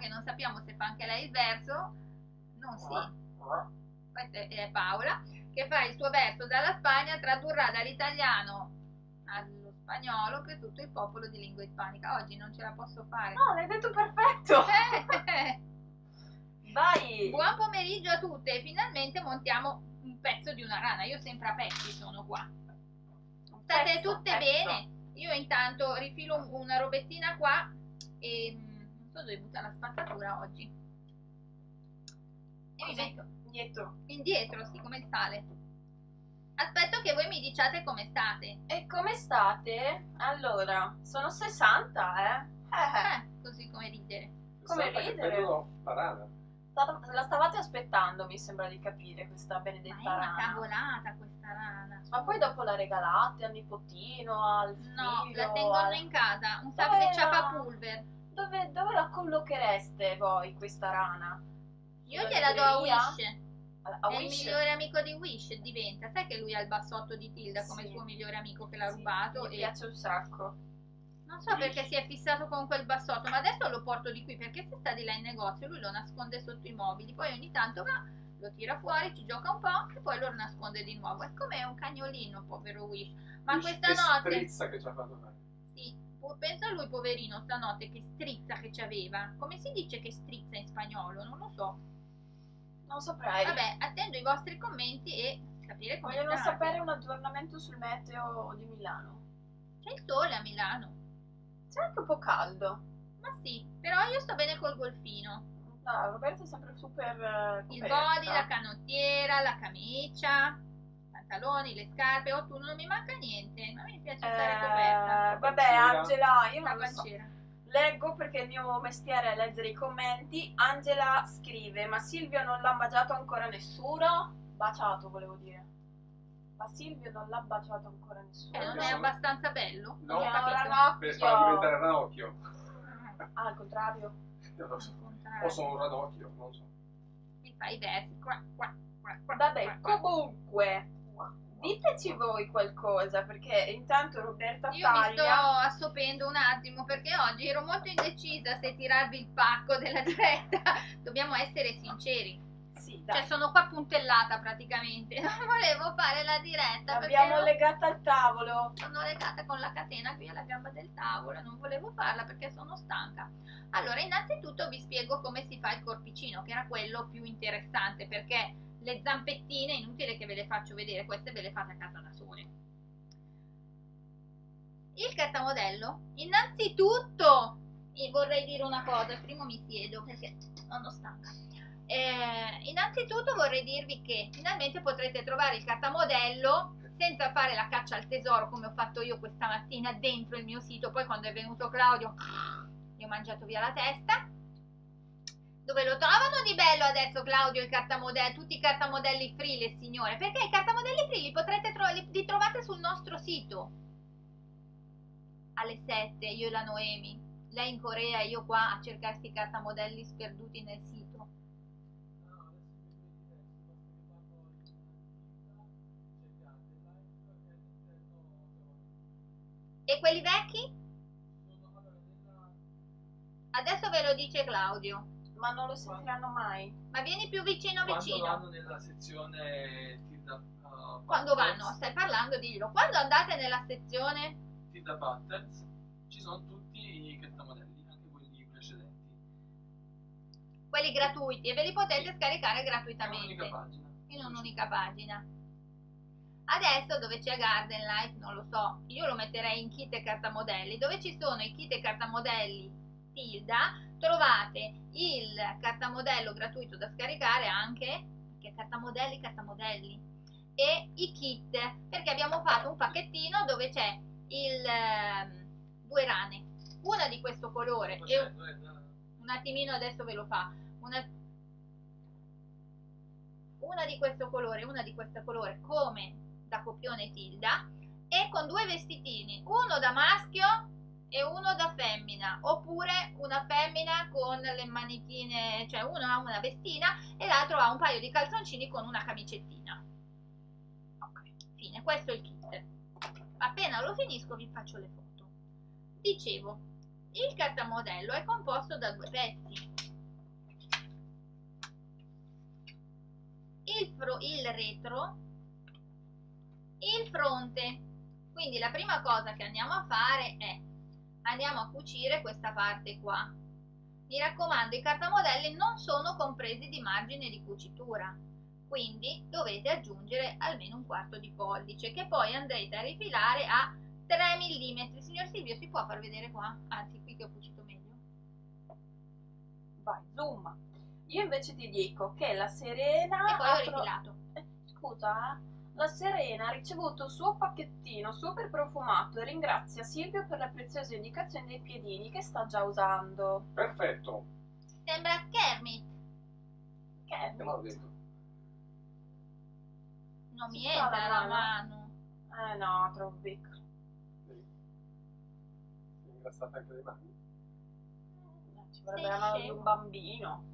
che non sappiamo se fa anche lei il verso. Non sì. questa è Paola, che fa il suo verso dalla Spagna, tradurrà dall'italiano allo spagnolo per tutto il popolo di lingua ispanica. Oggi non ce la posso fare. no, l'hai detto perfetto. Vai. Buon pomeriggio a tutte finalmente montiamo un pezzo di una rana. Io sempre a pezzi sono qua. State Pezzo, tutte pezzo. bene? Io intanto rifilo un- una robettina qua e mm, non so dove butta la spazzatura oggi. E mi metto Dietro. indietro, sì, come il sale. Aspetto che voi mi diciate come state. E come state? Allora, sono 60, eh? Eh, Eh, così come ridere. Come Senta ridere. la stavate aspettando, mi sembra di capire, questa Ma è benedetta una cavolata questa rana. Ma poi dopo la regalate al nipotino, al No, figlio? la tengono al- in casa, un sacco di ciapapulver. Dove, dove la collochereste voi, questa rana? Io La gliela do a? Wish. A, è il Wish? migliore amico di Wish, diventa. Sai che lui ha il bassotto di Tilda come Sì. suo migliore amico che l'ha Sì, rubato. Mi e piace un sacco. non so perché si è fissato con quel bassotto, ma adesso lo porto di qui perché se sta di là in negozio lui lo nasconde sotto i mobili. Poi ogni tanto va, lo tira fuori, ci gioca un po' e poi lo nasconde di nuovo. È come un cagnolino, povero Wish. Ma Wish, questa che notte. strizza che ci ha fatto fare. Pensa a lui poverino stanotte che strizza che c'aveva. Come si dice che strizza in spagnolo? Non lo so. Non saprei. Vabbè, attendo i vostri commenti e capire come Vogliono state. sapere un aggiornamento sul meteo di Milano. C'è il sole a Milano. C'è anche un po' caldo. Ma sì, però io sto bene col golfino. No, Roberto è sempre super eh, Il body, la canottiera, la camicia, pantaloni, le scarpe. Oh, tu non mi manca niente. Ma mi piace stare coperta. Eh, vabbè, panciera. Angela, io La non lo so. Leggo perché il mio mestiere è leggere i commenti. Angela scrive: Ma Silvio non l'ha baciato ancora nessuno? Baciato, volevo dire. Ma Silvio non l'ha baciato ancora nessuno. Eh, non no. è abbastanza bello? No. Non ho ranocchio. Per farlo diventare ranocchio. Ah, al contrario. Non lo so. Contrario. O sono un ranocchio, non so. Mi fai i versi. Qua, qua, qua, qua, Vabbè, qua, qua. comunque, diteci voi qualcosa perché intanto Roberta Io mi sto assopendo un attimo perché oggi ero molto indecisa se tirarvi il pacco della diretta. Dobbiamo essere sinceri. Sì, dai. Cioè sono qua puntellata praticamente. Non volevo fare la diretta L'abbiamo perché ero- legata al tavolo. sono legata con la catena qui alla gamba del tavolo e non volevo farla perché sono stanca. Allora, innanzitutto vi spiego come si fa il corpicino, che era quello più interessante perché le zampettine, inutile che ve le faccio vedere, queste ve le fate a casa da sole. Il cartamodello, innanzitutto, vorrei dire una cosa, prima mi siedo perché sono stanca. Eh, innanzitutto vorrei dirvi che finalmente potrete trovare il cartamodello senza fare la caccia al tesoro come ho fatto io questa mattina dentro il mio sito. Poi quando è venuto Claudio gli ho mangiato via la testa. Dove lo trovano di bello adesso Claudio il cartamodello, tutti i cartamodelli free le signore? Perché i cartamodelli free li potrete tro- li, trovate sul nostro sito alle 7, io e la Noemi. Lei in Corea e io qua a cercare sti cartamodelli sperduti nel sito. E quelli vecchi? Adesso ve lo dice Claudio. Ma non lo sentiranno mai. Ma vieni più vicino Quando vicino. vanno nella sezione Tilda uh, Quando vanno? Stai parlando, diglielo. Quando andate nella sezione Tilda Patterns ci sono tutti i cartamodelli, anche quelli precedenti. quelli gratuiti e ve li potete scaricare È gratuitamente un'unica pagina. in un'unica pagina. Adesso dove c'è Garden Life, non lo so, io lo metterei in kit e cartamodelli. Dove ci sono i kit e cartamodelli Tilda, trovate il cartamodello gratuito da scaricare anche, che cartamodelli, cartamodelli, e i kit, perché abbiamo fatto un pacchettino dove c'è il ehm, due rane. Una di questo colore e la- un attimino adesso ve lo fa. Una, una di questo colore una di questo colore come da copione tilda e con due vestitini uno da maschio e uno da femmina oppure una femmina con le manichine cioè uno ha una vestina e l'altro ha un paio di calzoncini con una camicettina ok fine questo è il kit appena lo finisco vi faccio le foto dicevo il cartamodello è composto da due pezzi. Il, fro- il retro, il fronte. Quindi la prima cosa che andiamo a fare è andiamo a cucire questa parte qua. Mi raccomando, i cartamodelli non sono compresi di margine di cucitura, quindi dovete aggiungere almeno un quarto di pollice che poi andrete a rifilare a 3 mm. Signor Silvio, si può far vedere qua? Anzi, qui che ho cucito meglio. Vai, zoom. Io invece ti dico che la Serena E poi ho rifilato. Eh, Scusa. La Serena ha ricevuto il suo pacchettino super profumato e ringrazia Silvio per le preziose indicazioni dei piedini che sta già usando. Perfetto. Sembra Kermit. L'ho detto. Non mi entra la la mano? mano. Eh no, troppo piccolo. Sì. Ingrassata anche le mani. Ci vorrebbe Sei la mano di un bambino.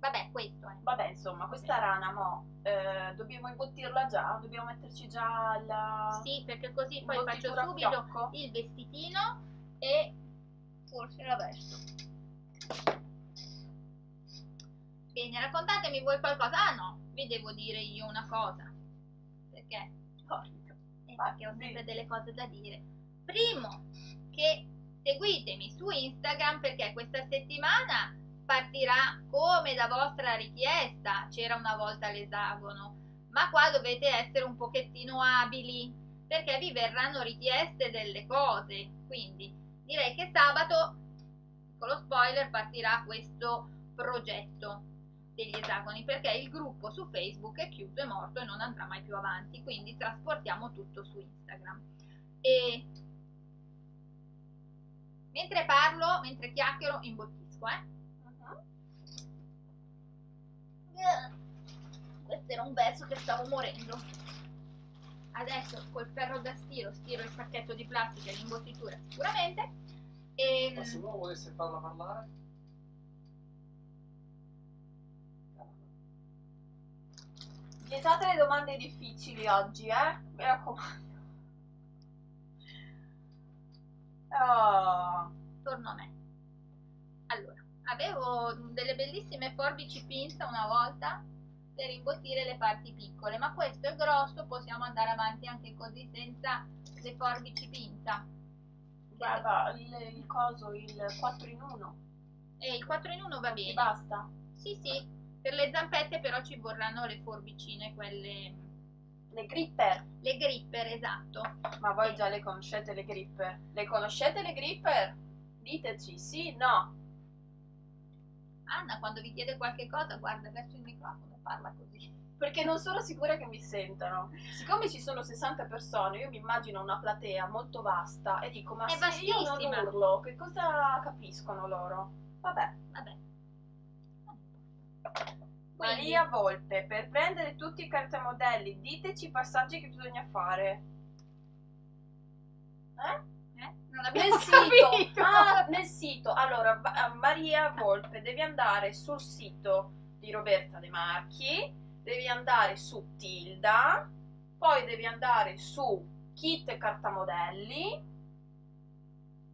Vabbè, questo è. Vabbè, insomma, questa rana, mo, eh, dobbiamo imbottirla già? Dobbiamo metterci già la Sì, perché così poi faccio subito fiocco? il vestitino e forse la vesto. Bene, raccontatemi voi qualcosa. Ah no, vi devo dire io una cosa. Perché? Solito. Eh, perché ho sempre delle cose da dire. Primo, che seguitemi su Instagram perché questa settimana partirà come da vostra richiesta. C'era una volta l'esagono, ma qua dovete essere un pochettino abili perché vi verranno richieste delle cose. Quindi direi che sabato, piccolo spoiler, partirà questo progetto degli esagoni perché il gruppo su Facebook è chiuso e morto e non andrà mai più avanti, quindi trasportiamo tutto su Instagram. E mentre parlo, mentre chiacchiero, imbottisco, eh. Questo era un verso che stavo morendo. Adesso col ferro da stiro stiro il sacchetto di plastica e l'imbottitura sicuramente. E Ma se uno volesse farla parlare? Vietate le domande difficili oggi, eh? Mi raccomando. Oh. torno a me. Allora, avevo delle bellissime forbici pinza una volta per imbottire le parti piccole, ma questo è grosso, possiamo andare avanti anche così senza le forbici pinza. Guarda, il, il coso, il 4 in 1. E il 4 in 1 va bene. basta? Sì, sì, per le zampette però ci vorranno le forbicine, quelle Le gripper. le gripper, esatto. Ma voi già le conoscete le gripper? Le conoscete le gripper? Diteci, sì, no. Anna quando vi chiede qualche cosa guarda verso il microfono e parla così. Perché non sono sicura che mi sentano. Siccome ci sono 60 persone, io mi immagino una platea molto vasta e dico, ma È se io non urlo, che cosa capiscono loro? Vabbè. Vabbè. Maria Volpe, per prendere tutti i cartamodelli, diteci i passaggi che bisogna fare. Eh? Eh? Nel sito, ah, nel sito, allora Va- Maria Volpe, devi andare sul sito di Roberta De Marchi, devi andare su Tilda, poi devi andare su Kit Cartamodelli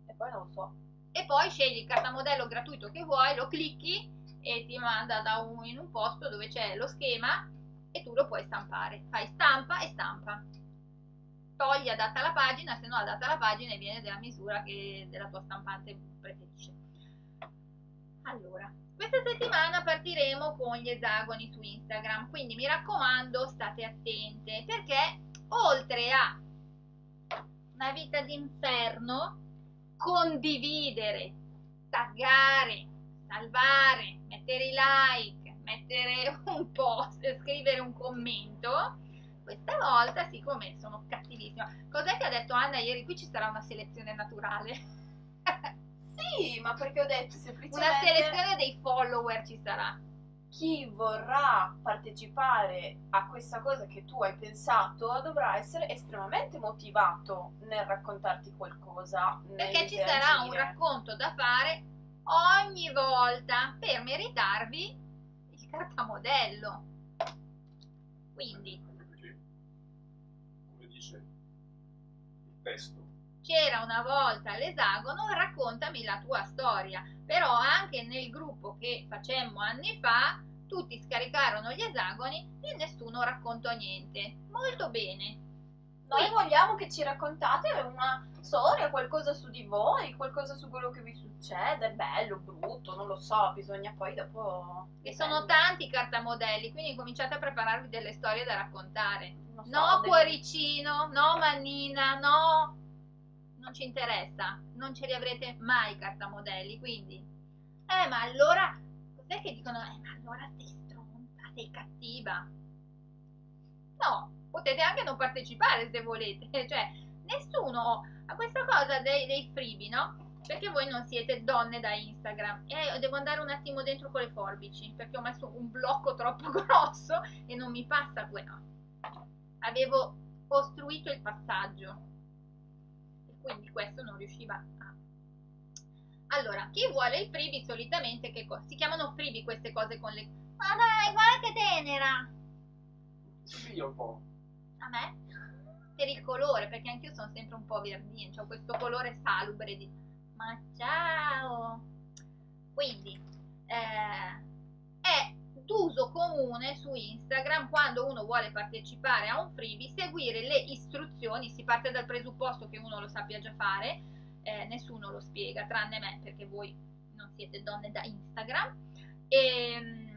e poi non so. e poi scegli il cartamodello gratuito che vuoi, lo clicchi e ti manda da un- in un posto dove c'è lo schema e tu lo puoi stampare. Fai stampa e stampa. Togli adatta la pagina, se no adatta la pagina e viene della misura che della tua stampante preferisce. Allora, questa settimana partiremo con gli esagoni su Instagram, quindi mi raccomando state attente perché oltre a una vita d'inferno, condividere, taggare, salvare, mettere i like, mettere un post, scrivere un commento, questa volta, siccome sono cattivissima, cos'è che ha detto Anna ieri? Qui ci sarà una selezione naturale. Sì, ma perché ho detto una semplicemente selezione dei follower ci sarà. chi vorrà partecipare a questa cosa che tu hai pensato dovrà essere estremamente motivato nel raccontarti qualcosa. Perché ci sarà un racconto da fare ogni volta per meritarvi il cartamodello. Quindi testo, c'era una volta l'esagono, raccontami la tua storia. Però anche nel gruppo che facemmo anni fa, tutti scaricarono gli esagoni e nessuno raccontò niente. Molto bene. Noi vogliamo che ci raccontate una storia, qualcosa su di voi, qualcosa su quello che vi succede, bello, brutto, non lo so, bisogna poi dopo... E sono tanti cartamodelli, quindi cominciate a prepararvi delle storie da raccontare. So, No dei- cuoricino, no mannina, no, non ci interessa, non ce li avrete mai i cartamodelli, quindi, eh ma allora, cos'è che dicono? Eh ma allora sei stronza, sei cattiva. No, potete anche non partecipare se volete, cioè nessuno a questa cosa dei, dei freebie, no? Perché voi non siete donne da Instagram e devo andare un attimo dentro con le forbici perché ho messo un blocco troppo grosso e non mi passa quello. Avevo ostruito il passaggio e quindi questo non riusciva a. Allora, chi vuole il freebie solitamente che cosa? Si chiamano freebie queste cose con le. Ma dai, guarda che tenera! somiglia un po'. A me? Per il colore, perché anch'io sono sempre un po' verdina, ho questo colore salubre di... Ma ciao! Quindi, eh, è d'uso comune su Instagram quando uno vuole partecipare a un freebie seguire le istruzioni, si parte dal presupposto che uno lo sappia già fare, eh, nessuno lo spiega tranne me perché voi non siete donne da Instagram. E,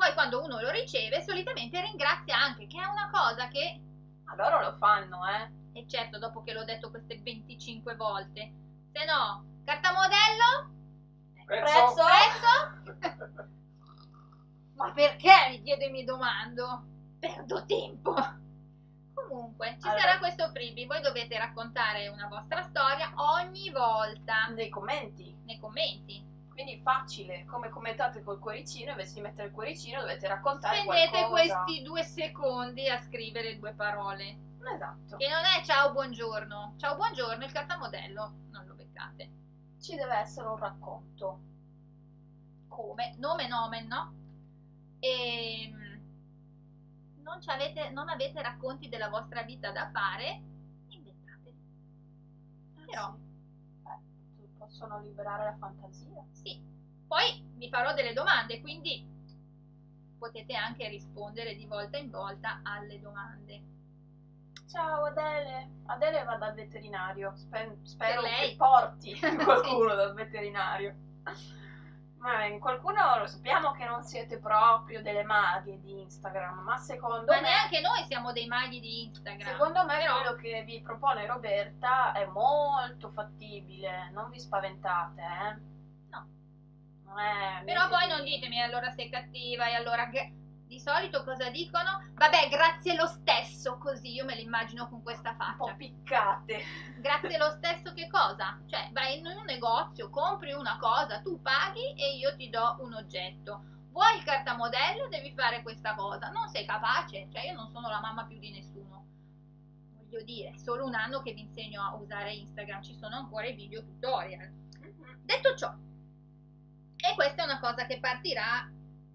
poi quando uno lo riceve solitamente ringrazia anche, che è una cosa che Ma loro lo fanno, eh. e certo, dopo che l'ho detto queste 25 volte, se no, cartamodello, Prezzo? prezzo, ma perché mi chiedo e mi domando? Perdo tempo. Comunque, ci Allora- sarà questo freebie, voi dovete raccontare una vostra storia ogni volta Nei commenti. nei commenti. Quindi facile, come commentate col cuoricino, invece di mettere il cuoricino dovete raccontare Spendete qualcosa. questi due secondi a scrivere due parole. Esatto. Che non è ciao buongiorno. Ciao buongiorno, il cartamodello non lo beccate. Ci deve essere un racconto. come nome nomen, no? E non, ci avete, non avete racconti della vostra vita da fare, inventateli. Però Sì. Eh, possono liberare la fantasia. sì, poi vi farò delle domande, quindi potete anche rispondere di volta in volta alle domande. Ciao Adele. Adele va dal veterinario. Spe- spero che porti qualcuno dal veterinario. Ma eh, qualcuno lo sappiamo che non siete proprio delle maghe di Instagram, ma secondo Ma me neanche noi siamo dei maghi di Instagram. Secondo me però, quello che vi propone Roberta è molto fattibile, non vi spaventate, eh? No. Non è però poi non ditemi allora sei cattiva e allora gra- di solito cosa dicono? Vabbè, grazie lo stesso, così io me l'immagino con questa un po' faccia. piccate. Grazie lo stesso che cosa? Cioè, vai in un negozio, compri una cosa, tu paghi e io ti do un oggetto. Vuoi il cartamodello? Devi fare questa cosa. Non sei capace? Cioè, io non sono la mamma più di nessuno. Voglio dire, è solo un anno che vi insegno a usare Instagram, ci sono ancora i video tutorial. Detto ciò, e questa è una cosa che partirà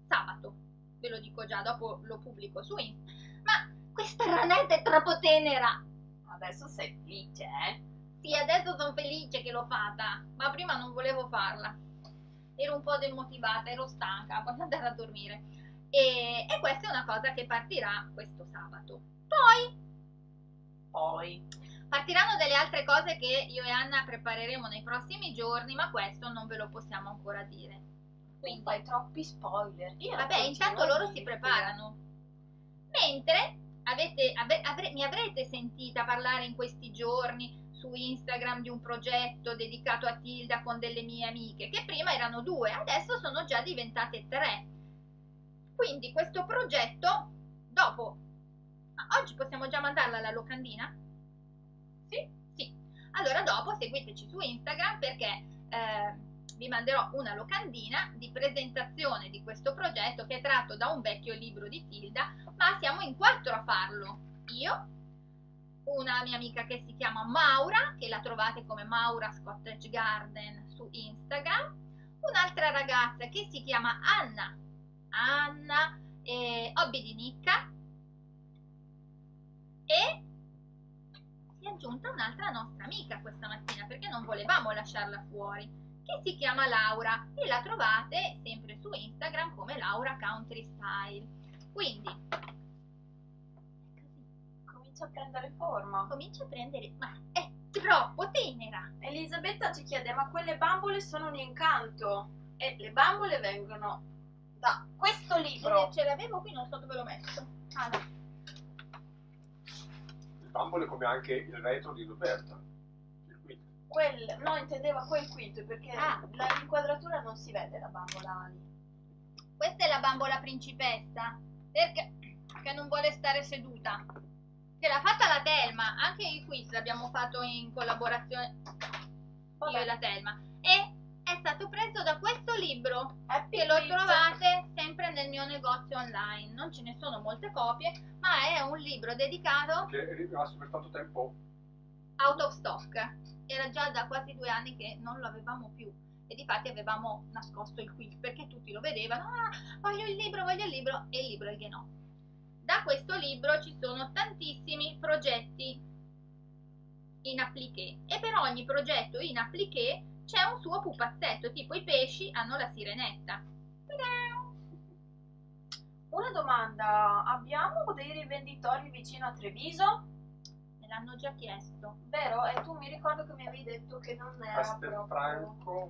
sabato, ve lo dico già, dopo lo pubblico su Instagram. Ma questa ranetta è troppo tenera. Adesso sei felice, eh? Sì, adesso sono felice che l'ho fatta, ma prima non volevo farla. Ero un po' demotivata, ero stanca, voglio andare a dormire. E, e questa è una cosa che partirà questo sabato. Poi Poi. partiranno delle altre cose che io e Anna prepareremo nei prossimi giorni, ma questo non ve lo possiamo ancora dire. Quindi, fai troppi spoiler. Io vabbè, intanto loro si preparano. Mentre avete, ave- avre- mi avrete sentita parlare in questi giorni su Instagram di un progetto dedicato a Tilda con delle mie amiche, che prima erano due, adesso sono già diventate tre. Quindi questo progetto, dopo Ah, oggi possiamo già mandarla alla locandina? Sì. Sì. Allora dopo seguiteci su Instagram perché eh, vi manderò una locandina di presentazione di questo progetto che è tratto da un vecchio libro di Tilda, ma siamo in quattro a farlo. Io, una mia amica che si chiama Maura, che la trovate come Maura Cottage Garden su Instagram, un'altra ragazza che si chiama Anna, Anna eh, Hobby di Nicca e si è aggiunta un'altra nostra amica questa mattina perché non volevamo lasciarla fuori che si chiama Laura e la trovate sempre su Instagram come Laura Country Style quindi Comincia a prendere forma. comincia a prendere ma è troppo tenera Elisabetta ci chiede, ma quelle bambole sono un incanto? E le bambole vengono da questo libro. Ce l'avevo qui non so dove l'ho messo ah no Il bambole come anche il retro di Roberta. Quel, no, intendeva quel quinto perché Ah. la inquadratura non si vede la bambola lì. Questa è la bambola principessa perché, perché non vuole stare seduta. Che l'ha fatta la Telma, anche il quiz l'abbiamo fatto in collaborazione io e la Telma. E è stato preso da questo libro Happy che lo trovate sempre nel mio negozio online. Non ce ne sono molte copie, ma è un libro dedicato Che è rimasto per tanto tempo out of stock. Era già da quasi due anni che non lo avevamo più. E difatti avevamo nascosto il quiz perché tutti lo vedevano. Ah, voglio il libro, voglio il libro. E il libro è il no. Da questo libro ci sono tantissimi progetti in appliqué. E per ogni progetto in appliqué c'è un suo pupazzetto. Tipo i pesci hanno la sirenetta. Una domanda, abbiamo dei rivenditori vicino a Treviso? Me l'hanno già chiesto. Vero? E tu mi ricordo che mi avevi detto che non era Castelfranco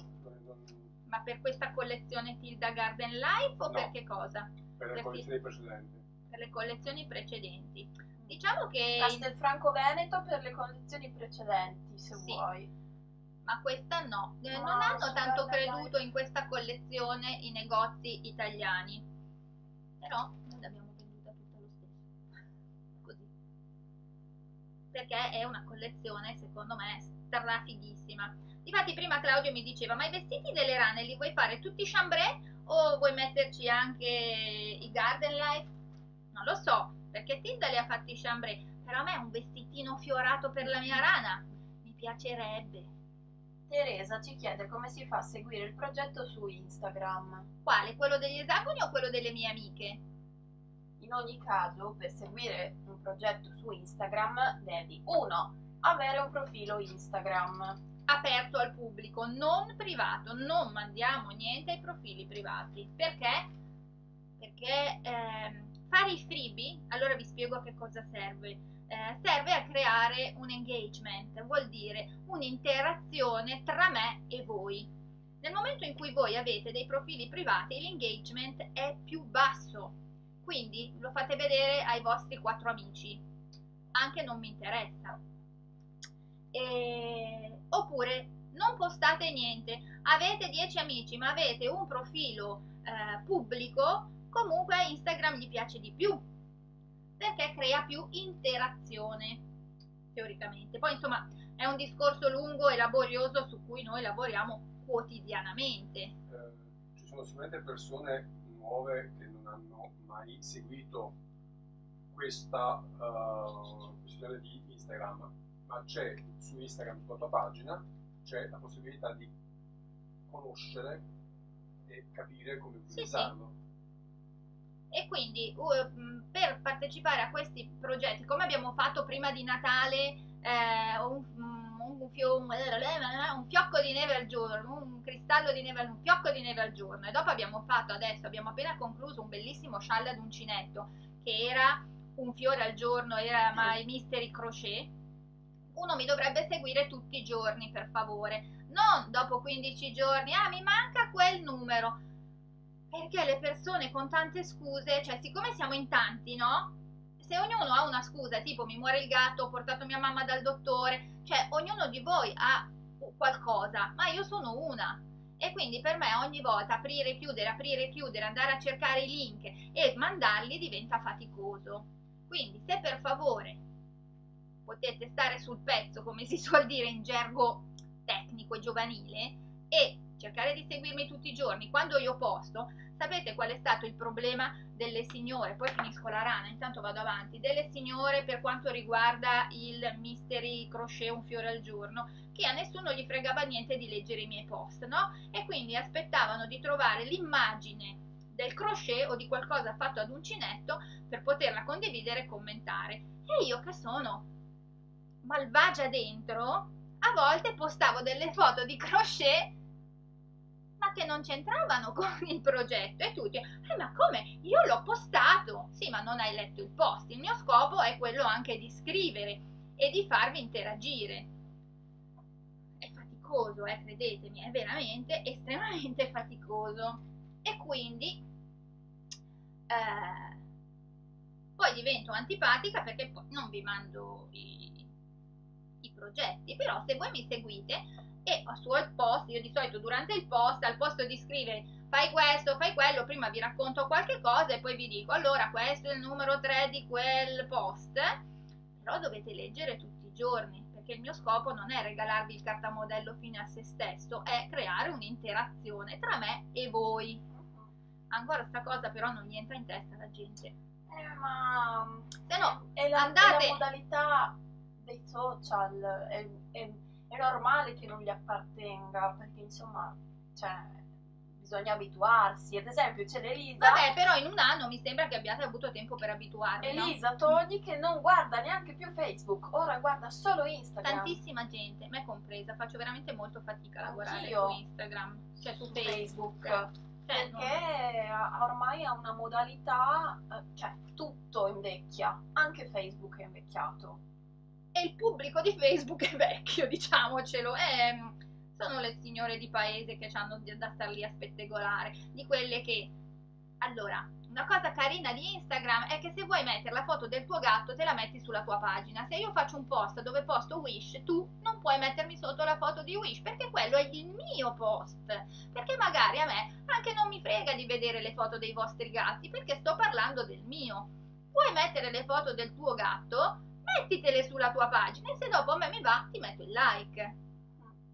Ma per questa collezione Tilda Garden Life o No. per che cosa? per le Perché- collezioni precedenti. Per le collezioni precedenti. Diciamo che... Castelfranco Veneto per le collezioni precedenti, se Sì. vuoi. Ma questa no. Eh, No, non hanno tanto creduto in questa collezione i negozi italiani. Però Perché è una collezione, secondo me, strafighissima. Difatti prima Claudio mi diceva, ma i vestiti delle rane li vuoi fare tutti chambray o vuoi metterci anche i garden life? Non lo so, perché Tilda li ha fatti chambray, però a me un vestitino fiorato per la mia rana mi piacerebbe. Teresa ci chiede come si fa a seguire il progetto su Instagram. Quale? Quello degli esagoni o quello delle mie amiche? In ogni caso, per seguire progetto su Instagram devi 1. avere un profilo Instagram. Aperto al pubblico, non privato, non mandiamo niente ai profili privati. Perché? Perché ehm, fare i freebie, allora vi spiego a che cosa serve. Eh, serve a creare un engagement, vuol dire un'interazione tra me e voi. Nel momento in cui voi avete dei profili privati, l'engagement è più basso, quindi lo fate vedere ai vostri quattro amici. Anche non mi interessa. E- Oppure non postate niente, avete 10 amici ma avete un profilo eh, pubblico, comunque Instagram gli piace di più perché crea più interazione teoricamente. Poi insomma è un discorso lungo e laborioso su cui noi lavoriamo quotidianamente. Eh, ci sono sicuramente persone nuove che non hanno mai seguito questa eh, questione di Instagram, ma c'è su Instagram, sulla tua pagina, c'è la possibilità di conoscere e capire come sì. utilizzarlo. E quindi uh, per partecipare a questi progetti, come abbiamo fatto prima di Natale, eh, un, un- fio- un fiocco di neve al giorno, un cristallo di neve, un fiocco di neve al giorno, e dopo abbiamo fatto adesso, abbiamo appena concluso un bellissimo scialle ad uncinetto che era un fiore al giorno, era My Mystery Crochet. Uno mi dovrebbe seguire tutti i giorni, per favore, non dopo 15 giorni, ah mi manca quel numero perché le persone con tante scuse, cioè siccome siamo in tanti, no? Se ognuno ha una scusa, tipo mi muore il gatto, ho portato mia mamma dal dottore, cioè ognuno di voi ha qualcosa, ma io sono una. E quindi per me ogni volta aprire chiudere, aprire chiudere, andare a cercare i link e mandarli diventa faticoso. Quindi se per favore potete stare sul pezzo, come si suol dire in gergo tecnico e giovanile, e cercare di seguirmi tutti i giorni quando io posto, sapete qual è stato il problema delle signore? Poi finisco la rana, intanto vado avanti. Delle signore per quanto riguarda il mystery crochet un fiore al giorno, che a nessuno gli fregava niente di leggere i miei post, no? E quindi aspettavano di trovare l'immagine del crochet o di qualcosa fatto ad uncinetto per poterla condividere e commentare. E io che sono malvagia dentro, a volte postavo delle foto di crochet che non c'entravano con il progetto e tutti, eh, ma come? Io l'ho postato, sì, ma non hai letto il post. Il mio scopo è quello anche di scrivere e di farvi interagire. È faticoso, eh, credetemi, è veramente estremamente faticoso. E quindi eh, poi divento antipatica perché poi non vi mando i, i progetti, però se voi mi seguite e sul post, io di solito durante il post, al posto di scrivere fai questo, fai quello, prima vi racconto qualche cosa e poi vi dico allora questo è il numero 3 di quel post, però dovete leggere tutti i giorni perché il mio scopo non è regalarvi il cartamodello fine a se stesso, è creare un'interazione tra me e voi. Ancora sta cosa però non gli entra in testa la gente. Eh, ma Se no, è la, andate- è la modalità dei social, è, è- è normale che non gli appartenga, perché insomma, cioè, bisogna abituarsi. Ad esempio c'è l'Elisa, vabbè, però in un anno mi sembra che abbiate avuto tempo per abituarvi, no? Elisa Togni che non guarda neanche più Facebook, ora guarda solo Instagram. Tantissima gente, me compresa, faccio veramente molto fatica a lavorare Anch'io. su Instagram, cioè su su Facebook. Facebook. Cioè, non- Perché ha- ormai ha una modalità, eh, cioè tutto invecchia, anche Facebook è invecchiato. E il pubblico di Facebook è vecchio, diciamocelo. è- sono le signore di paese che hanno da star lì a spettegolare, di quelle che... Allora, una cosa carina di Instagram è che se vuoi mettere la foto del tuo gatto te la metti sulla tua pagina. Se io faccio un post dove posto Wish, tu non puoi mettermi sotto la foto di Wish perché quello è il mio post. Perché magari a me anche non mi frega di vedere le foto dei vostri gatti perché sto parlando del mio. Puoi mettere le foto del tuo gatto, mettitele sulla tua pagina e se dopo a me mi va ti metto il like.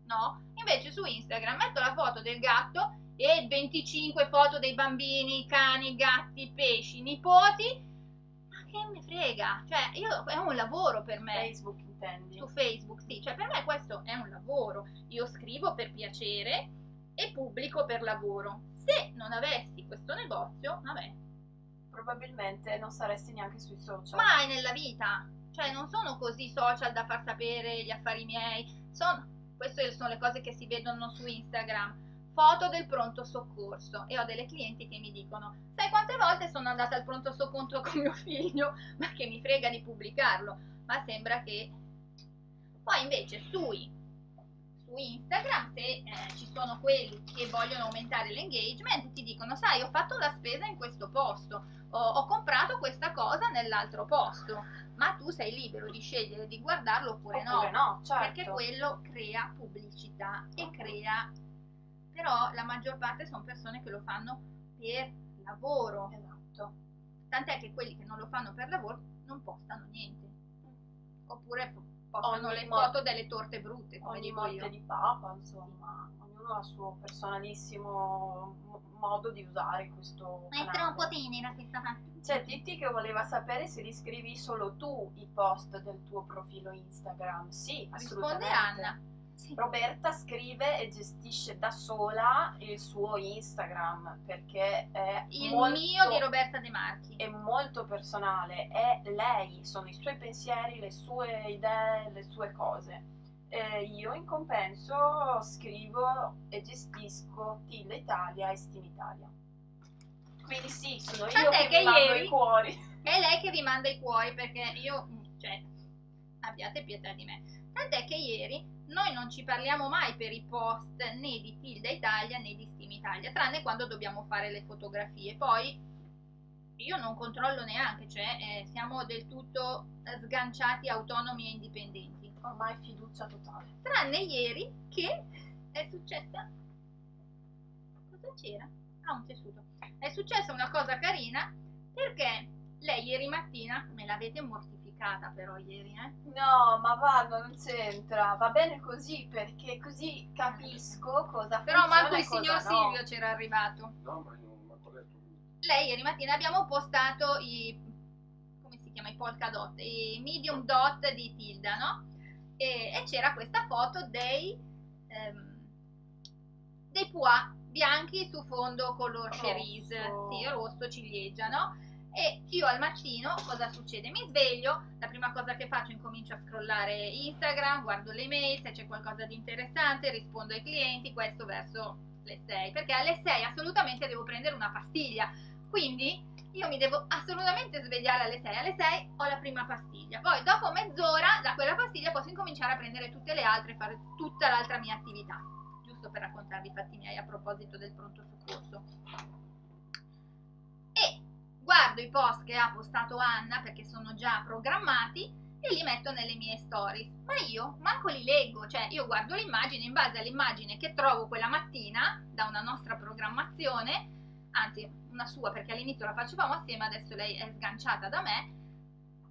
No? Invece su Instagram metto la foto del gatto e 25 foto dei bambini, cani, gatti, pesci, nipoti. Ma che mi frega? Cioè, io, è un lavoro per me Facebook intendi? su Facebook, sì, cioè per me questo è un lavoro. Io scrivo per piacere e pubblico per lavoro. Se non avessi questo negozio, vabbè, Probabilmente non saresti neanche sui social. mai nella vita. Cioè, non sono così social da far sapere gli affari miei. Sono, queste sono le cose che si vedono su Instagram. Foto del pronto soccorso. E ho delle clienti che mi dicono: Sai quante volte sono andata al pronto soccorso con mio figlio? Ma che mi frega di pubblicarlo. Ma sembra che. Poi invece sui su Instagram se eh, ci sono quelli che vogliono aumentare l'engagement ti dicono sai ho fatto la spesa in questo posto ho, ho comprato questa cosa nell'altro posto ma tu sei libero di scegliere di guardarlo oppure, Oppure no, certo. perché quello crea pubblicità e crea però la maggior parte sono persone che lo fanno per lavoro Esatto. tant'è che quelli che non lo fanno per lavoro non postano niente oppure po- postano Ogni le foto delle torte brutte come Ogni dico io di papa, insomma, ognuno ha il suo personalissimo mo- modo di usare questo Ma è canale. troppo tenera questa parte. C'è Titti che voleva sapere se riscrivi solo tu i post del tuo profilo Instagram. Sì, Risponde assolutamente. Anna. Sì. Roberta scrive e gestisce da sola il suo Instagram perché è Il molto, mio di Roberta De Marchi. è molto personale, è lei, sono i suoi pensieri, le sue idee, le sue cose. Eh, io in compenso scrivo e gestisco Tilla Italia e Steam Italia. Quindi sì, sono io Tant'è che, mi mando ieri- i cuori. È lei che vi manda i cuori perché io, cioè, abbiate pietà di me. Tant'è che ieri noi non ci parliamo mai per i post né di Tilda Italia né di Steam Italia, tranne quando dobbiamo fare le fotografie. Poi io non controllo neanche, cioè eh, siamo del tutto sganciati, autonomi e indipendenti. Ormai fiducia totale. Tranne ieri che è successa. Cosa c'era? Ah, un tessuto. È successa una cosa carina perché Lei ieri mattina me l'avete mortificata però ieri, eh? No, ma vado, non c'entra. Va bene così perché così capisco cosa Però manco il signor no. Silvio c'era arrivato. No, ma io non ho detto. Lei ieri mattina abbiamo postato i come si chiama i polka dot, i medium dot di Tilda, no? E, e c'era questa foto dei ehm, dei pois bianchi su fondo color Rosso. cerise, sì, rosso ciliegia, no? E io al mattino cosa succede? Mi sveglio, la prima cosa che faccio incomincio a scrollare Instagram, guardo le mail, se c'è qualcosa di interessante, rispondo ai clienti, questo verso le 6, perché alle 6 assolutamente devo prendere una pastiglia. Quindi io mi devo assolutamente svegliare alle 6. Alle 6 ho la prima pastiglia. Poi dopo mezz'ora da quella pastiglia posso incominciare a prendere tutte le altre e fare tutta l'altra mia attività. Giusto per raccontarvi i fatti miei a proposito del pronto soccorso. E guardo i post che ha postato Anna perché sono già programmati e li metto nelle mie stories. Ma io manco li leggo, cioè io guardo l'immagine in base all'immagine che trovo quella mattina da una nostra programmazione, anzi una sua perché all'inizio la facevamo assieme, adesso lei è sganciata da me,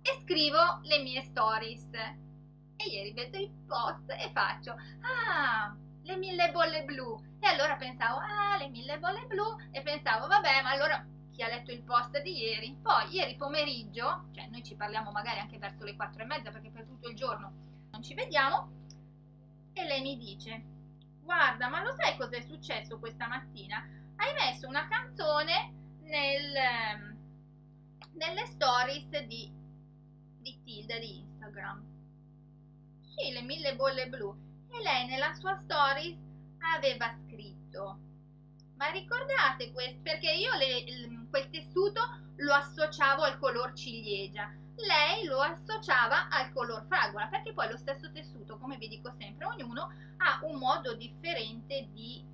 e scrivo le mie stories. E ieri vedo il post e faccio, ah, le mille bolle blu. E allora pensavo, ah, le mille bolle blu. E pensavo, vabbè, ma allora chi ha letto il post di ieri? Poi ieri pomeriggio, cioè noi ci parliamo magari anche verso le quattro e mezza perché per tutto il giorno non ci vediamo, e lei mi dice, guarda, ma lo sai cosa è successo questa mattina? Hai messo una canzone nel, ehm, nelle stories di, di Tilda di Instagram. Sì, le mille bolle blu. E lei nella sua stories aveva scritto. Ma ricordate questo? Perché io le- quel tessuto lo associavo al color ciliegia. Lei lo associava al color fragola, perché poi lo stesso tessuto, come vi dico sempre, ognuno ha un modo differente di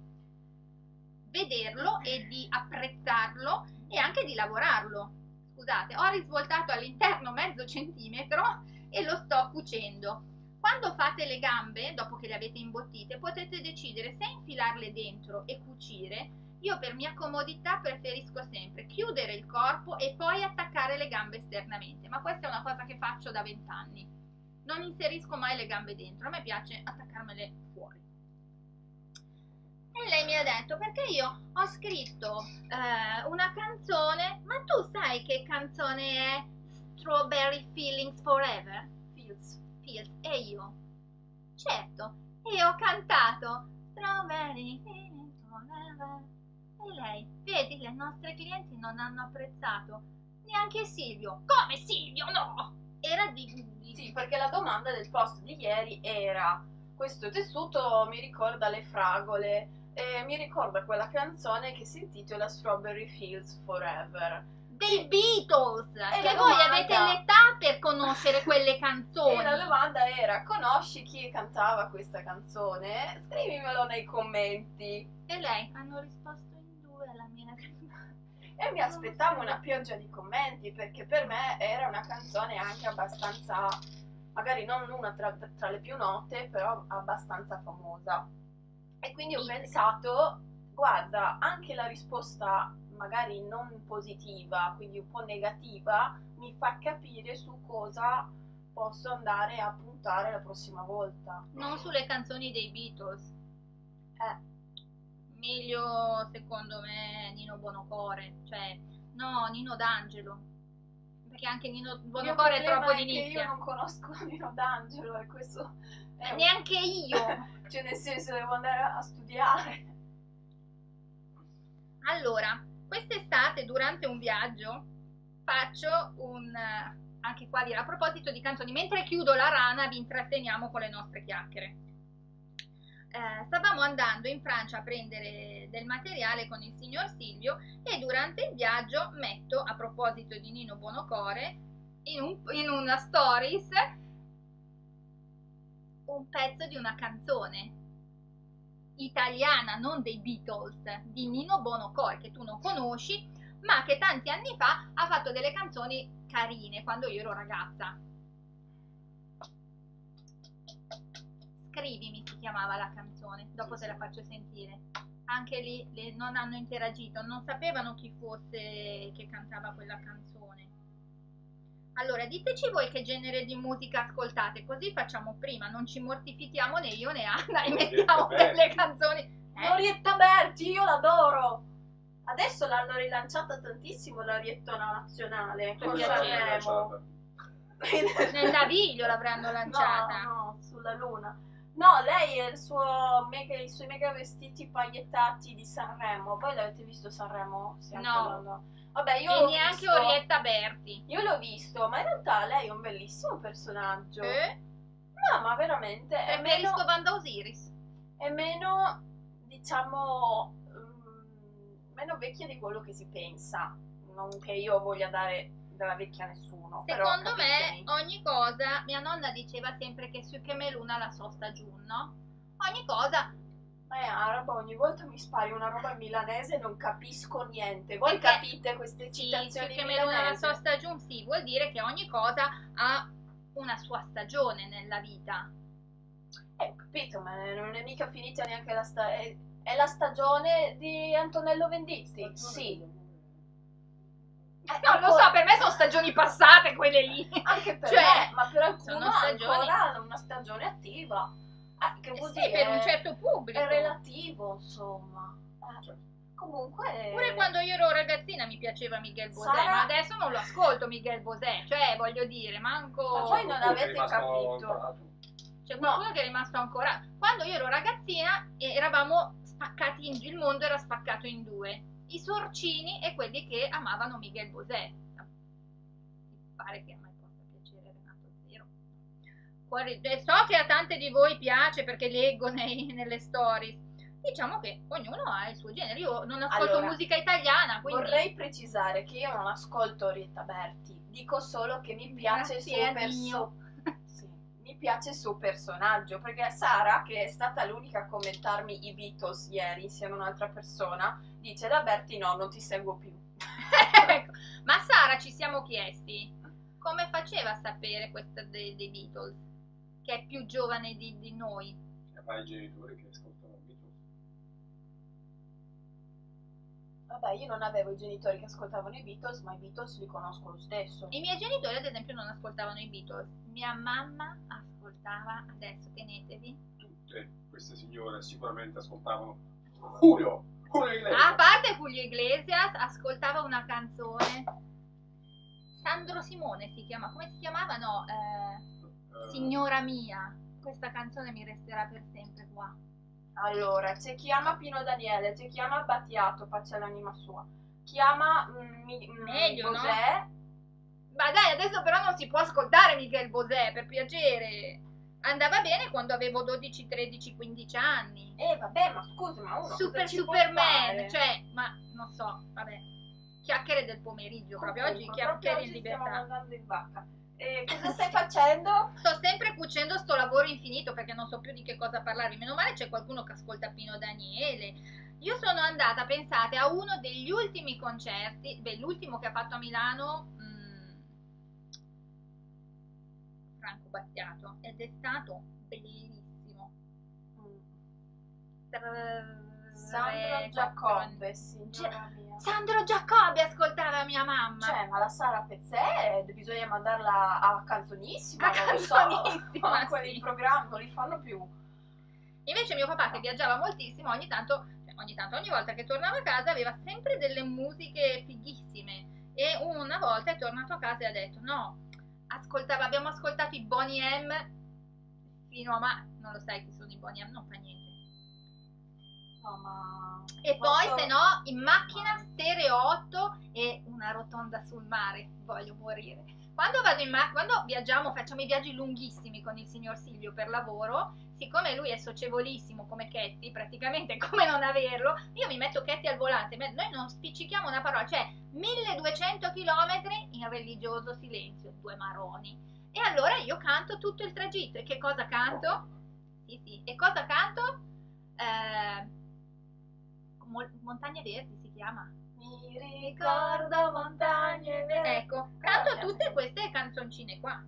vederlo e di apprezzarlo e anche di lavorarlo. Scusate, ho risvoltato all'interno mezzo centimetro e lo sto cucendo. Quando fate le gambe, dopo che le avete imbottite, potete decidere se infilarle dentro e cucire. Io per mia comodità preferisco sempre chiudere il corpo e poi attaccare le gambe esternamente, ma questa è una cosa che faccio da vent'anni. Non inserisco mai le gambe dentro, a me piace attaccarmele fuori. E lei mi ha detto perché io ho scritto eh, una canzone, ma tu sai che canzone è Strawberry Feelings Forever? Fields. Fields e io. Certo, e ho cantato Strawberry Feelings Forever. E lei, vedi, le nostre clienti non hanno apprezzato neanche Silvio. Come Silvio? No! Era di, di- Sì, perché la domanda del post di ieri era questo tessuto mi ricorda le fragole e mi ricorda quella canzone che si intitola Strawberry Fields Forever. dei Beatles. E che la voi domanda- avete l'età per conoscere quelle canzoni. E la domanda era conosci chi cantava questa canzone? Scrivimelo nei commenti. E lei hanno risposto in due alla mia E mi aspettavo una pioggia di commenti perché per me era una canzone anche abbastanza, magari non una tra, tra le più note, però abbastanza famosa. E quindi ho pensato, guarda, anche la risposta magari non positiva, quindi un po' negativa, mi fa capire su cosa posso andare a puntare la prossima volta. Non sulle canzoni dei Beatles. Eh. Meglio secondo me Nino Bonocore, cioè no, Nino D'Angelo. Perché anche Nino Bonocore è troppo di che io nicchia. non conosco Nino D'Angelo e questo è un- Neanche io. cioè nel senso devo andare a studiare. Allora, quest'estate durante un viaggio faccio un anche qua dire a proposito di canzoni, mentre chiudo la rana vi intratteniamo con le nostre chiacchiere. Eh, stavamo andando in Francia a prendere del materiale con il signor Silvio e durante il viaggio metto, a proposito di Nino Buonocore, in, un- in una stories un pezzo di una canzone italiana, non dei Beatles, di Nino Bonocore, che tu non conosci, ma che tanti anni fa ha fatto delle canzoni carine quando io ero ragazza. Scrivimi si chiamava la canzone, dopo te la faccio sentire. Anche lì non hanno interagito, non sapevano chi fosse che cantava quella canzone. Allora, diteci voi che genere di musica ascoltate, così facciamo prima, non ci mortifichiamo né io né Anna e mettiamo Berti. delle canzoni. Eh? Orietta Berti, io l'adoro. Adesso l'hanno rilanciata tantissimo la Riettona nazionale con. Sanremo. Nel naviglio l'avranno lanciata. No, no, sulla luna. No, lei e il suo mega- i suoi mega vestiti pagliettati di Sanremo. Voi l'avete visto Sanremo? Sì, anche No. Vabbè, io e neanche visto. Orietta Berti. Io l'ho visto, ma in realtà lei è un bellissimo personaggio. Eh? No, ma veramente è meno, Banda Osiris. è meno diciamo, mm, meno vecchia di quello che si pensa. Non che io voglia dare della vecchia a nessuno. però Secondo me ogni cosa, mia nonna diceva sempre che su che meluna la sosta giù, no? Ogni cosa, Eh, arabo, ogni volta mi spari una roba milanese e non capisco niente. Voi Perché- capite queste sì, citazioni la milanesi? sosta giù, sì, vuol dire che ogni cosa ha una sua stagione nella vita. Eh, capito, ma non è mica finita neanche la stagione. È la stagione di Antonello Venditti? Sì. Eh, Non lo so, per me sono stagioni passate quelle lì. Anche per Cioè, me, ma per alcuno sono stagioni- ancora una stagione attiva. Eh, che Eh vuol sì, dire? per un certo pubblico. È relativo, insomma. Eh, Certo. comunque... Pure quando io ero ragazzina mi piaceva Miguel Bosé, Sara- ma adesso non lo ascolto Miguel Bosé, cioè voglio dire, manco... Ma poi non avete capito. C'è qualcuno che è rimasto ancora. Quando io ero ragazzina eravamo spaccati, in, il mondo era spaccato in due. I sorcini e quelli che amavano Miguel Bosé. Mi pare che a Fuori- so che a tante di voi piace perché leggo nei- nelle stories. Diciamo che ognuno ha il suo genere. Io non ascolto Allora, musica italiana, quindi Vorrei precisare che io non ascolto Orietta Berti, dico solo che mi piace il suo a perso- sì, mi piace il suo personaggio, perché Sara, che è stata l'unica a commentarmi i Beatles ieri insieme a un'altra persona, dice da Berti no, non ti seguo più. Ecco, Ma Sara ci siamo chiesti come faceva a sapere questa dei, dei Beatles, che è più giovane di, di noi. Avrai i genitori che ascoltano i Beatles. Vabbè, io non avevo i genitori che ascoltavano i Beatles, ma i Beatles li conosco lo stesso. I miei genitori, ad esempio, non ascoltavano i Beatles. Mia mamma ascoltava, adesso tenetevi. Tutte queste signore sicuramente ascoltavano Julio, Julio Iglesias. A parte Julio Iglesias, ascoltava una canzone. Sandro Simone si chiama, come si chiamava? No, Eh, Signora mia. Questa canzone mi resterà per sempre qua. Allora, c'è chi ama Pino Daniele, c'è chi ama Battiato, pace l'anima sua. Chi ama mm, mi- mm, Meglio, no? Bosè, Ma dai, adesso però non si può ascoltare Michel Bosè, per piacere. Andava bene quando avevo 12, 13, 15 anni. Eh vabbè, ma scusa, ma uno Super cosa ci può Superman, fare? cioè, ma non so, vabbè. Chiacchiere del pomeriggio, proprio oggi chiacchiere in oggi stiamo libertà. andando in vacca. Eh, cosa stai facendo? Sto sempre cucendo sto lavoro infinito perché non so più di che cosa parlarvi. Meno male c'è qualcuno che ascolta Pino Daniele. Io sono andata, pensate, a uno degli ultimi concerti, beh, l'ultimo che ha fatto a Milano, mm, Franco Battiato, ed è stato bellissimo. Tre- Sandro Giacobbe, signora mia. Sandro Giacobbe ascoltava mia mamma. Cioè, ma la Sara Pezzè bisogna mandarla a canzonissima, A so. Canzonissima, Ma quelli sì. programmi non li fanno più. Invece mio papà che viaggiava moltissimo, ogni tanto, cioè, ogni tanto, ogni volta che tornava a casa aveva sempre delle musiche fighissime. E una volta è tornato a casa e ha detto: No, ascoltava, abbiamo ascoltato i Bonnie M fino a ma non lo sai chi sono i Bonnie M, non fa niente. No, ma... E Quanto- poi, se no, in macchina stereo 8 e una rotonda sul mare. Voglio morire. Quando vado in macchina, quando viaggiamo, facciamo i viaggi lunghissimi con il signor Silvio per lavoro. Siccome lui è socievolissimo come Ketty, praticamente come non averlo, io mi metto Ketty al volante. Noi non spiccichiamo una parola, cioè 1200 km in religioso silenzio, due maroni. E allora io canto tutto il tragitto. E che cosa canto? Sì, sì. E cosa canto? Eh, Mo- Montagne Verdi si chiama. Mi ricordo montagne verdi. Ecco, canto tutte queste canzoncine qua.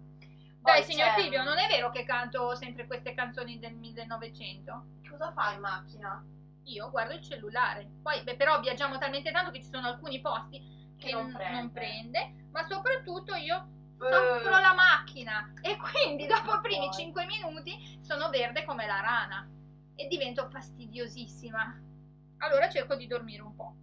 Poi Dai, signor c'è- Silvio, non è vero che canto sempre queste canzoni del 1900? Cosa fai in macchina? Io guardo il cellulare. Poi, beh, però viaggiamo talmente tanto che ci sono alcuni posti che, Che non prende. non prende, ma soprattutto io sopra la macchina e quindi dopo i primi Poi. 5 minuti sono verde come la rana e divento fastidiosissima. Allora cerco di dormire un po'.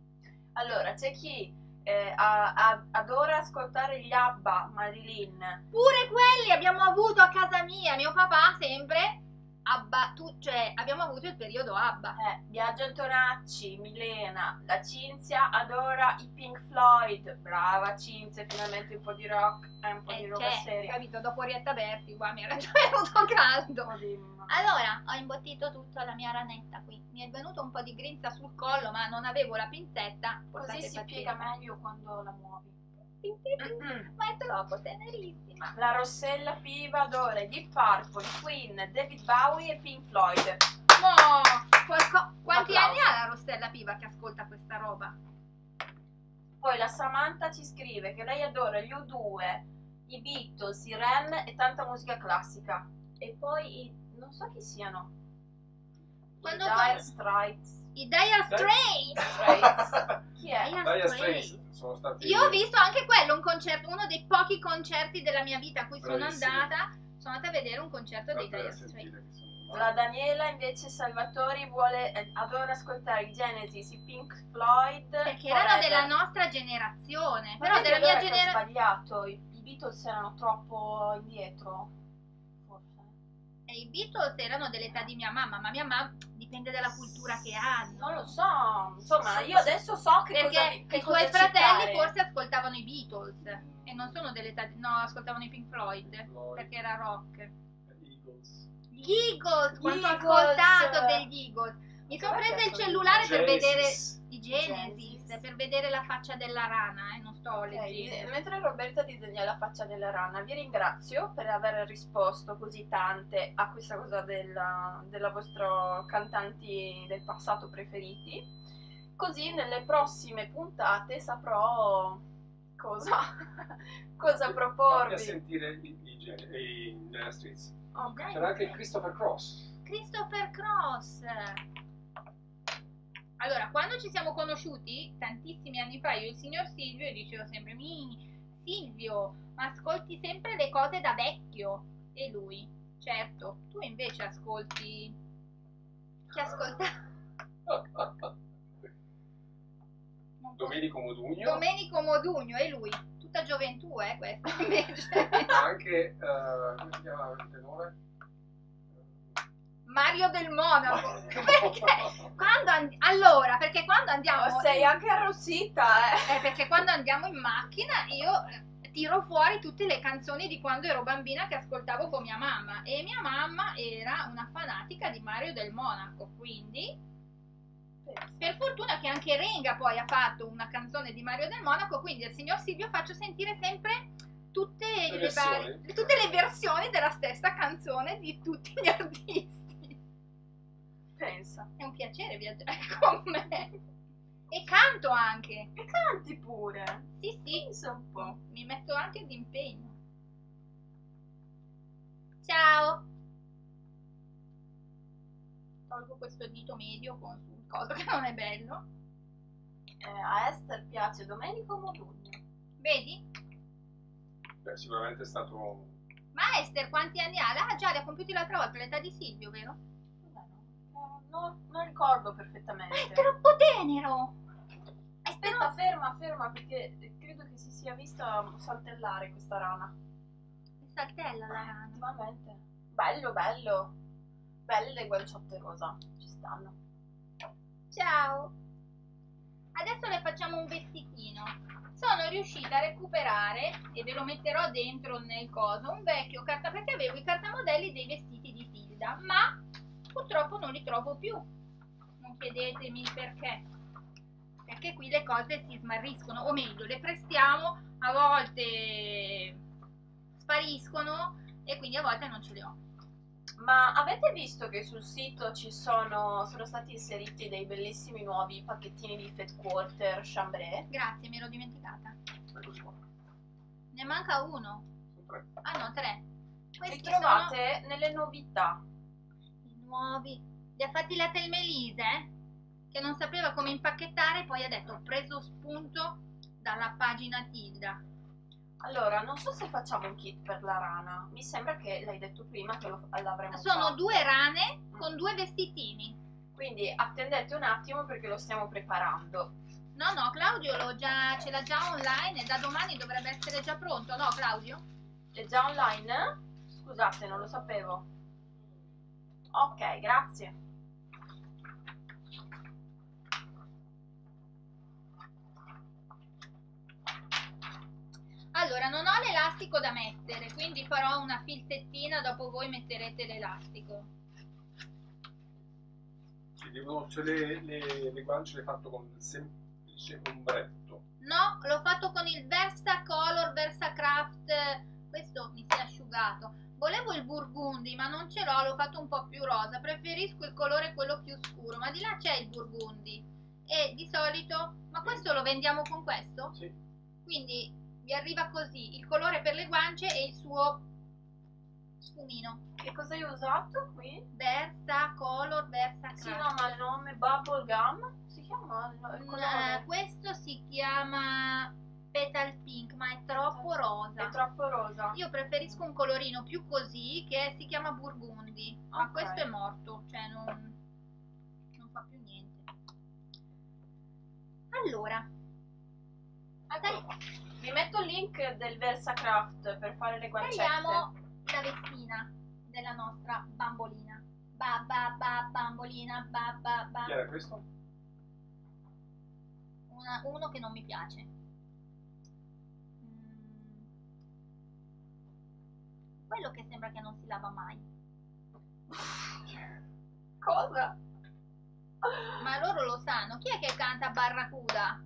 Allora, c'è chi eh, ha- ha- adora ascoltare gli ABBA, Marilyn. Pure quelli abbiamo avuto a casa mia, mio papà sempre Abba, tu, cioè abbiamo avuto il periodo Abba. Eh, Biagio Antonacci, Milena, la Cinzia adora i Pink Floyd. Brava Cinzia, finalmente un po' di rock e un po' di Eh, roba cioè, seria. capito, dopo Orietta Berti qua mi era già venuto caldo. Allora, ho imbottito tutto la mia ranetta qui. Mi è venuto un po' di grinza sul collo, ma non avevo la pinzetta. Così si pazienza. piega meglio quando la muovi. Ma è troppo tenerissima. La Rossella Piva adora i Deep Purple, Queen, David Bowie e Pink Floyd. Mo, qualco- quanti anni ha la Rossella Piva che ascolta questa roba? Poi la Samantha ci scrive che lei adora gli U2, i Beatles, i Ren e tanta musica classica. E poi i, non so chi siano. Quando I Dire Straits. I Dire Straits. Chi è? Dire Straits. Sono stati Io ho visto anche quello, un concerto, uno dei pochi concerti della mia vita a cui sono Bravissimi. andata. Sono andata a vedere un concerto dei Dire Straits. sono- La Daniela invece Salvatori vuole, eh, adora ascoltare i Genesis, i Pink Floyd. Perché erano Forever. della nostra generazione. Ma Però della mia allora che ho generazione. sbagliato, I, i Beatles erano troppo indietro. E i Beatles erano dell'età di mia mamma, ma mia mamma dipende dalla cultura che hanno. Non lo so, insomma, io adesso so che cosa, Perché di- che i cosa suoi fratelli citare. forse ascoltavano i Beatles e non sono dell'età di... no, ascoltavano i Pink Floyd Pink Floyd, perché era rock. Eagles. Gli Eagles, quanto ho ascoltato degli Eagles. Mi sono presa il cellulare per vedere Genesis. i Genesis, Genesis. per vedere la faccia della rana, eh, non sto Ok, leggendo. mentre Roberta disegna la faccia della rana, vi ringrazio per aver risposto così tante a questa cosa della, della vostro cantanti del passato preferiti. Così nelle prossime puntate saprò cosa, cosa Vatti a proporvi. sentire i, i, i Dire Straits. Ok. C'era anche Christopher Cross. Christopher Cross. Allora, quando ci siamo conosciuti, tantissimi anni fa, io e il signor Silvio, io dicevo sempre, mi, Silvio, ma ascolti sempre le cose da vecchio. E lui, certo, tu invece ascolti... Chi ascolta? Domenico Modugno. Domenico Modugno, e lui, tutta gioventù, eh, questa invece. anche, eh, come si chiama il tenore? Mario del Monaco. Perché? Quando and- allora, perché quando andiamo... Oh, sei anche arrossita, eh. Eh, perché quando andiamo in macchina io eh, tiro fuori tutte le canzoni di quando ero bambina che ascoltavo con mia mamma e mia mamma era una fanatica di Mario del Monaco, quindi per fortuna che anche Renga poi ha fatto una canzone di Mario del Monaco, quindi al signor Silvio faccio sentire sempre tutte le, versioni. varie- tutte le versioni della stessa canzone di tutti gli artisti. Pensa. È un piacere viaggiare con me. E canto anche. E canti pure. Sì, sì, Pensa un po'. mi metto anche d'impegno. Ciao. Tolgo questo dito medio con sul coso che non è bello. Eh, a Esther piace Domenico Modugno. Vedi? Beh, sicuramente è stato Ma Esther quanti anni ha? Ah già, li ha compiuti l'altra volta, l'età di Silvio, vero? Eh, non, non ricordo perfettamente. È troppo tenero! Aspetta, ferma, ferma, perché credo che si sia vista saltellare questa rana. Saltella la rana. Effettivamente. Bello, bello. Belle le guanciotte rosa. Ci stanno. Ciao! Adesso le facciamo un vestitino. Sono riuscita a recuperare, e ve lo metterò dentro nel coso, un vecchio carta perché avevo i cartamodelli dei vestiti di Tilda, ma purtroppo non li trovo più. Non chiedetemi il perché. Perché qui le cose si smarriscono, o meglio, le prestiamo, a volte spariscono e quindi a volte non ce le ho. Ma avete visto che sul sito ci sono, sono stati inseriti dei bellissimi nuovi pacchettini di Fat Quarter Chambray? Grazie, mi ero dimenticata. Qua. Ne manca uno. Sono tre. Ah no, tre. Li Questi trovate nelle novità. Nuovi. Li ha fatti la Telmelise, che non sapeva come impacchettare, poi ha detto ho preso spunto dalla pagina Tilda. Allora, non so se facciamo un kit per la rana. Mi sembra che l'hai detto prima che lo, l'avremmo Sono fatto. due rane con due vestitini. Quindi attendete un attimo perché lo stiamo preparando. No, no, Claudio già, ce l'ha già online e da domani dovrebbe essere già pronto, no Claudio? È già online? Scusate, non lo sapevo. Ok, grazie. Allora, non ho l'elastico da mettere, quindi farò una filzettina, dopo voi metterete l'elastico. Cioè le, le, le guance le hai fatto con il semplice ombretto. No, l'ho fatto con il Versa Color, Versa Craft, questo mi si è asciugato. Volevo il burgundy, ma non ce l'ho, l'ho fatto un po' più rosa. Preferisco il colore quello più scuro, ma di là c'è il burgundy. E di solito, ma questo lo vendiamo con questo? Sì. Quindi vi arriva così, il colore per le guance e il suo sfumino. Che cosa hai usato qui? Versa Color, Versa Craft. Sì, no, ma il nome Bubble Gum si chiama colore? eh, questo si chiama Petal Pink, ma è troppo rosa. È troppo rosa. Io preferisco un colorino più così che si chiama Burgundy, ma questo è morto, cioè non, non fa più niente. Allora, Ecco, vi metto il link del VersaCraft per fare le guancette. tagliamo la vestina della nostra bambolina. Ba ba ba bambolina, ba ba ba. Chi era questo? Una- uno che non mi piace. Quello che sembra che non si lava mai. Cosa? Ma loro lo sanno. Chi è che canta Barracuda?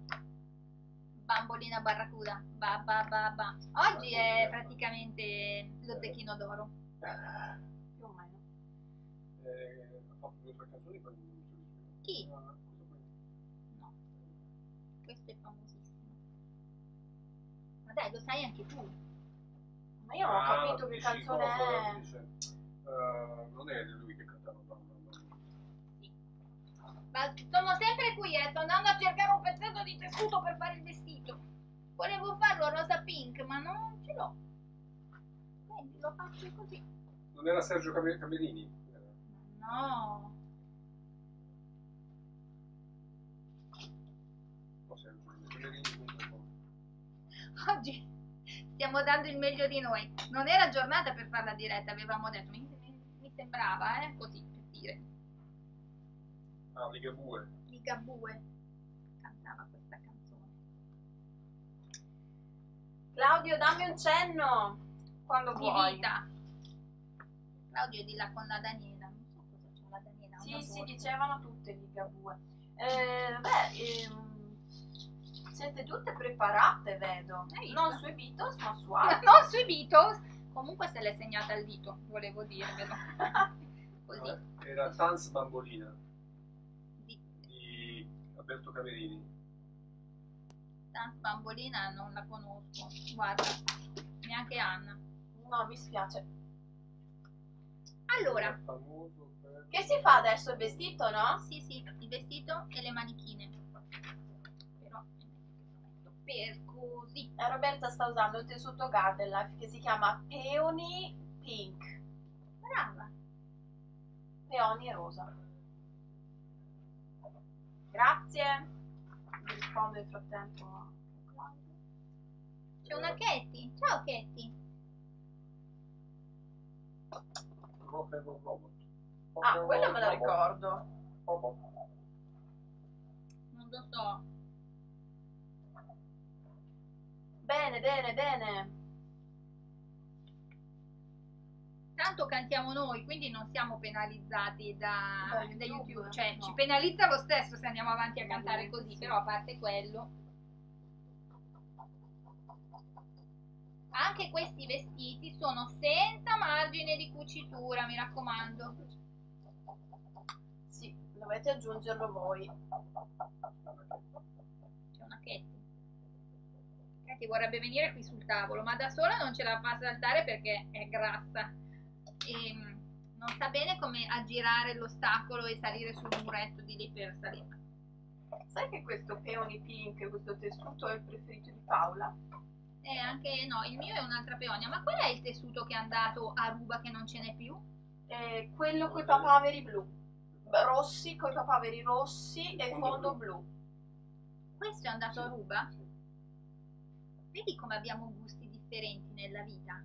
Bambolina Barracuda. Ba ba ba ba. Oggi è praticamente lo zecchino d'oro. Più o meno. Eh, ha fatto due o tre canzoni poi non so di Chi? Ah. No. Questo è famosissimo. Ma dai, lo sai anche tu. Ma io non ho Ah, capito che dici canzone cosa, è. dice, eh, non è lui che cantava. Ma sono sempre qui, eh. Sto andando a cercare un pezzetto di tessuto per fare il vestito. Volevo farlo rosa pink, ma non ce l'ho. Quindi lo faccio così. Non era Sergio Cam- Camellini? Eh, No. Oggi stiamo dando il meglio di noi. Non era giornata per fare la diretta, avevamo detto. Mi, mi- mi sembrava, eh, così per dire. Ah, Ligabue. Di Gabue cantava questa canzone. Claudio, dammi un cenno quando Di vuoi. vita. Claudio è di là con la Daniela. Non so cosa c'è la Daniela. Sì, sì, dicevano tutte di Gabue. Eh, beh, ehm, siete tutte preparate, vedo. Non sui Beatles, ma su altri. Non sui Beatles. Comunque se l'è segnata al dito, volevo dirvelo. Così. Era Tanz Bambolina Di di Alberto Camerini. Dance Bambolina non la conosco. Guarda, neanche Anna. No, mi spiace. Allora, per... Che si fa adesso il vestito, no? sì, sì, il vestito e le manichine. Però per così. E Roberta sta usando il tessuto Garden Life che si chiama Peony Pink. Brava. Peony rosa. Grazie. Vi rispondo nel frattempo. C'è una Katy. Ciao Katy. Ah, quello me lo ricordo. Robot. Non lo so. Bene, bene, bene. Tanto cantiamo noi, quindi non siamo penalizzati da, Da da YouTube, YouTube. Cioè, no. ci penalizza lo stesso se andiamo avanti a cantare no, così, sì. però a parte quello. Anche questi vestiti sono senza margine di cucitura, mi raccomando. Sì, dovete aggiungerlo voi. C'è una Katy. Katy vorrebbe venire qui sul tavolo, ma da sola non ce la fa saltare perché è grassa. E mm, non sa bene come aggirare l'ostacolo e salire sul muretto di lì per salire. Sai che questo Peony Pink, questo tessuto è il preferito di Paola? Eh, anche no, il mio è un'altra peonia. Ma qual è il tessuto che è andato a ruba che non ce n'è più? Eh, quello con i papaveri blu. Rossi, con i papaveri rossi e Fondo blu. Questo è andato a ruba? Vedi come abbiamo gusti differenti nella vita?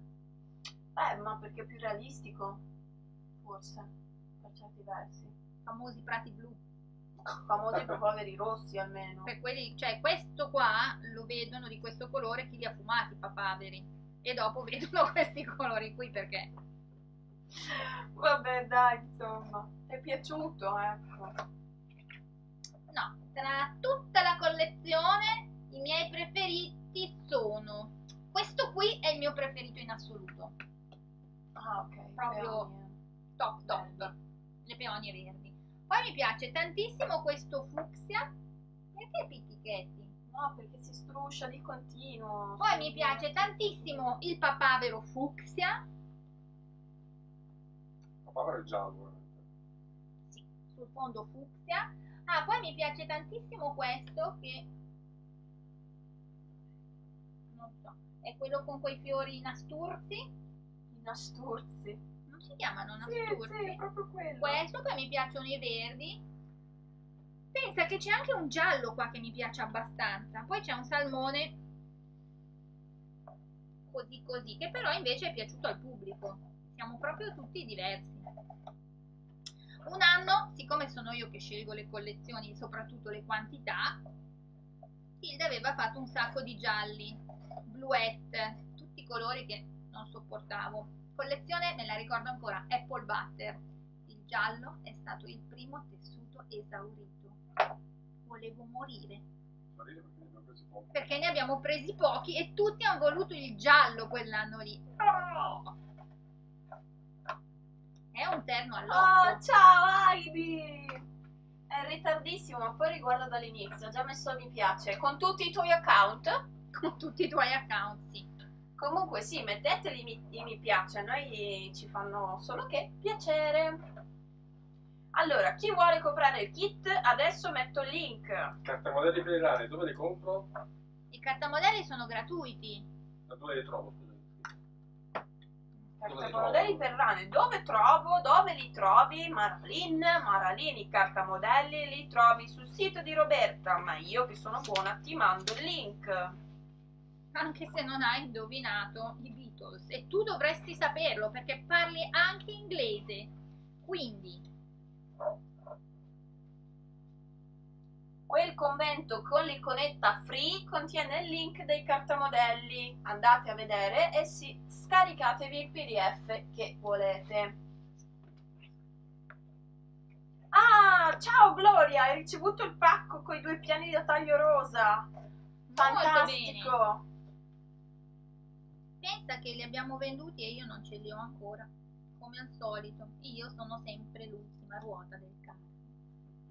Eh, ma perché è più realistico? Forse, per certi versi. Famosi prati blu. Famosi papaveri rossi almeno. Per quelli, cioè questo qua lo vedono di questo colore chi li ha fumati i papaveri. E dopo vedono questi colori qui perché Vabbè, dai, insomma. Ti è piaciuto, ecco. No, tra tutta la collezione i miei preferiti sono questo qui è il mio preferito in assoluto. Ah, ok. Proprio- peonie. Top top. Le peonie verdi. Poi mi piace tantissimo questo fucsia. Perché picchichetti? No, perché si struscia di continuo. Poi mi piace tantissimo il papavero fucsia. Papavero è giallo, veramente. Sì, sul fondo fucsia. Ah, poi mi piace tantissimo questo che è quello con quei fiori nasturzi. I nasturzi. Non si chiamano Sì, nasturzi. sì, proprio quello. Questo poi mi piacciono i verdi. Pensa che c'è anche un giallo qua che mi piace abbastanza. Poi c'è un salmone così così, che però invece è piaciuto al pubblico. Siamo proprio tutti diversi. Un anno, siccome sono io che scelgo le collezioni, soprattutto le quantità, Tilda aveva fatto un sacco di gialli, bluette, tutti i colori che non sopportavo. Collezione, me la ricordo ancora, Apple Butter. Il giallo è stato il primo tessuto esaurito. Volevo morire perché ne abbiamo presi pochi. e tutti hanno voluto il giallo quell'anno lì. Oh! È un terno Oh, all'otto. ciao Heidi! È in ritardissimo, ma poi riguardo dall'inizio. Ho già messo mi piace. Con tutti i tuoi account. Con tutti i tuoi account, sì. Comunque sì, metteteli i mi, piace, a noi ci fanno solo che piacere. Allora, chi vuole comprare il kit, adesso metto il link. Cartamodelli per il rane, dove li compro? I cartamodelli sono gratuiti. Da dove li trovo? Cartamodelli per rane, dove trovo? Dove li trovi? Maralin, Maralini cartamodelli li trovi sul sito di Roberta, ma io che sono buona ti mando il link. Anche se non hai indovinato i Beatles. E tu dovresti saperlo perché parli anche inglese. Quindi, Quel commento con l'iconetta free contiene il link dei cartamodelli. Andate a vedere e sì, scaricatevi il PDF che volete. Ah, ciao Gloria, hai ricevuto il pacco con i due piani da taglio rosa. Fantastico. Pensa che li abbiamo venduti e io non ce li ho ancora. Come al solito, io sono sempre l'ultima ruota del carro.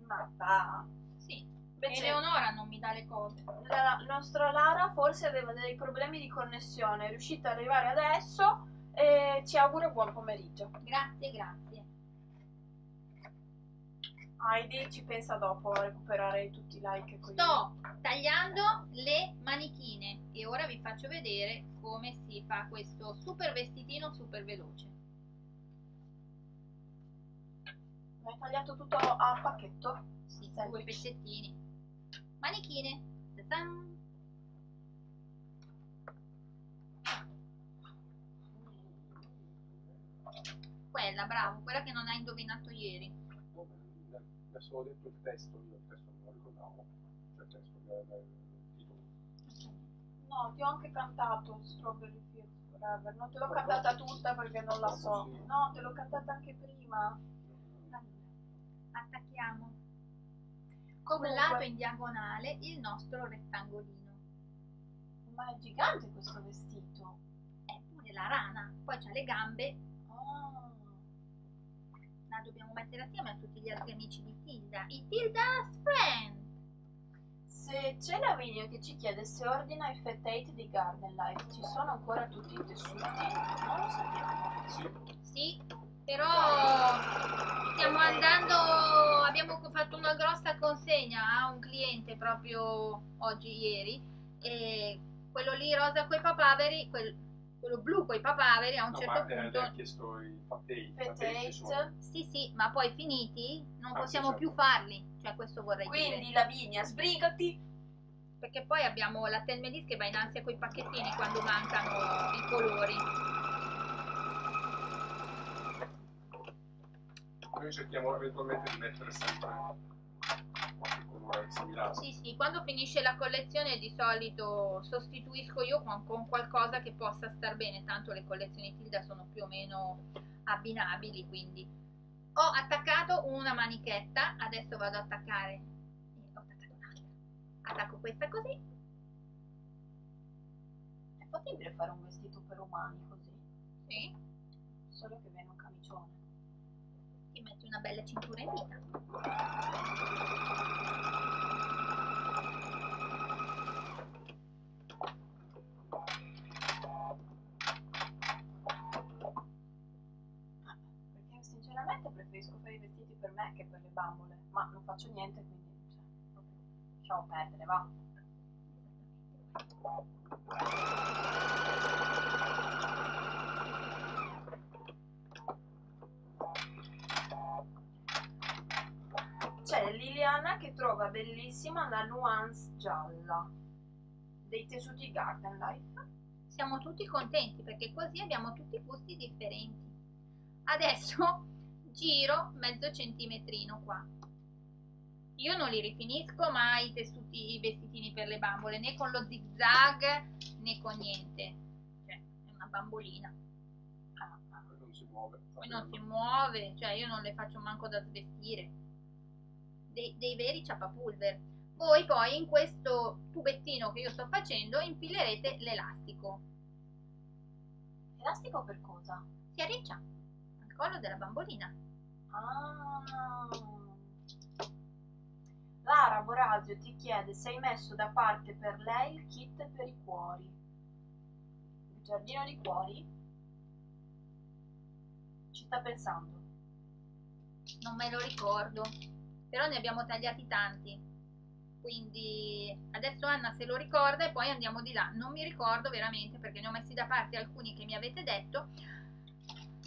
Ma va. Sì, Invece Eleonora non mi dà le cose. la nostra Lara forse aveva dei problemi di connessione, è riuscita ad arrivare adesso e ci auguro buon pomeriggio. Grazie, grazie. Heidi ci pensa dopo a recuperare tutti i like con Sto tagliando le manichine e ora vi faccio vedere come si fa questo super vestitino super veloce. Hai tagliato tutto a pacchetto? Sì, Sandwich. due pezzettini. Manichine. Ta-tan. Quella, bravo, quella che non hai indovinato ieri. Ho detto il testo, io il testo non lo ricordavo. Cioè il testo, il titolo. No, ti ho anche cantato Strawberry Fields Forever. Non te l'ho cantata tutta perché non la so. No, te l'ho cantata anche prima. Attacchiamo Comunque- collato in diagonale il nostro rettangolino. Ma è gigante questo vestito. È pure la rana, poi c'ha le gambe. La dobbiamo mettere assieme a tutti gli altri amici di Tilda. I Tilda's Friend! Se c'è Lavinio che ci chiede se ordina i fettate di Garden Life, ci sono ancora tutti i tessuti? Non lo sappiamo. Sì, Sì, però stiamo andando, abbiamo fatto una grossa consegna a un cliente proprio oggi, ieri, e quello lì rosa coi papaveri, quel- quello blu coi papaveri a un No, certo ma punto... ha chiesto i i eight. Sì, sì, ma poi finiti non Ah, sì, possiamo certo. più farli, cioè questo vorrei Quindi dire. Lavinia, sbrigati. Perché poi abbiamo la Telmedis che va in ansia coi pacchettini quando mancano i colori. Noi cerchiamo eventualmente di mettere sempre Sì, sì, quando finisce la collezione di solito sostituisco io con, con qualcosa che possa star bene, tanto le collezioni Tilda sono più o meno abbinabili, quindi ho attaccato una manichetta, adesso vado ad attaccare, eh, ho attaccato un'altra, attacco questa così, È possibile fare un vestito per umani così? sì, Solo che viene un camicione. ti metti una bella cintura in vita. Per me che per le bambole. Ma non faccio niente, quindi cioè, lasciamo perdere, va. C'è Liliana che trova bellissima la nuance gialla dei tessuti Garden Life. Siamo tutti contenti perché così abbiamo tutti gusti differenti. Adesso giro mezzo centimetrino qua. Io non li rifinisco mai i tessuti, i vestitini per le bambole, né con lo zig zag né con niente. Cioè, è una bambolina. Ah, ah. Poi non si muove. Poi non si muove, cioè io non le faccio manco da svestire. Dei, dei veri ciappapulver. Voi poi in questo tubettino che io sto facendo infilerete l'elastico. Elastico per cosa? Si arriccia al collo della bambolina. Ah. Lara Borazio ti chiede se hai messo da parte per lei il kit per i cuori. Il giardino di cuori? Ci sta pensando. Non me lo ricordo, però ne abbiamo tagliati tanti. Quindi adesso Anna se lo ricorda e poi andiamo di là. Non mi ricordo veramente perché ne ho messi da parte alcuni che mi avete detto.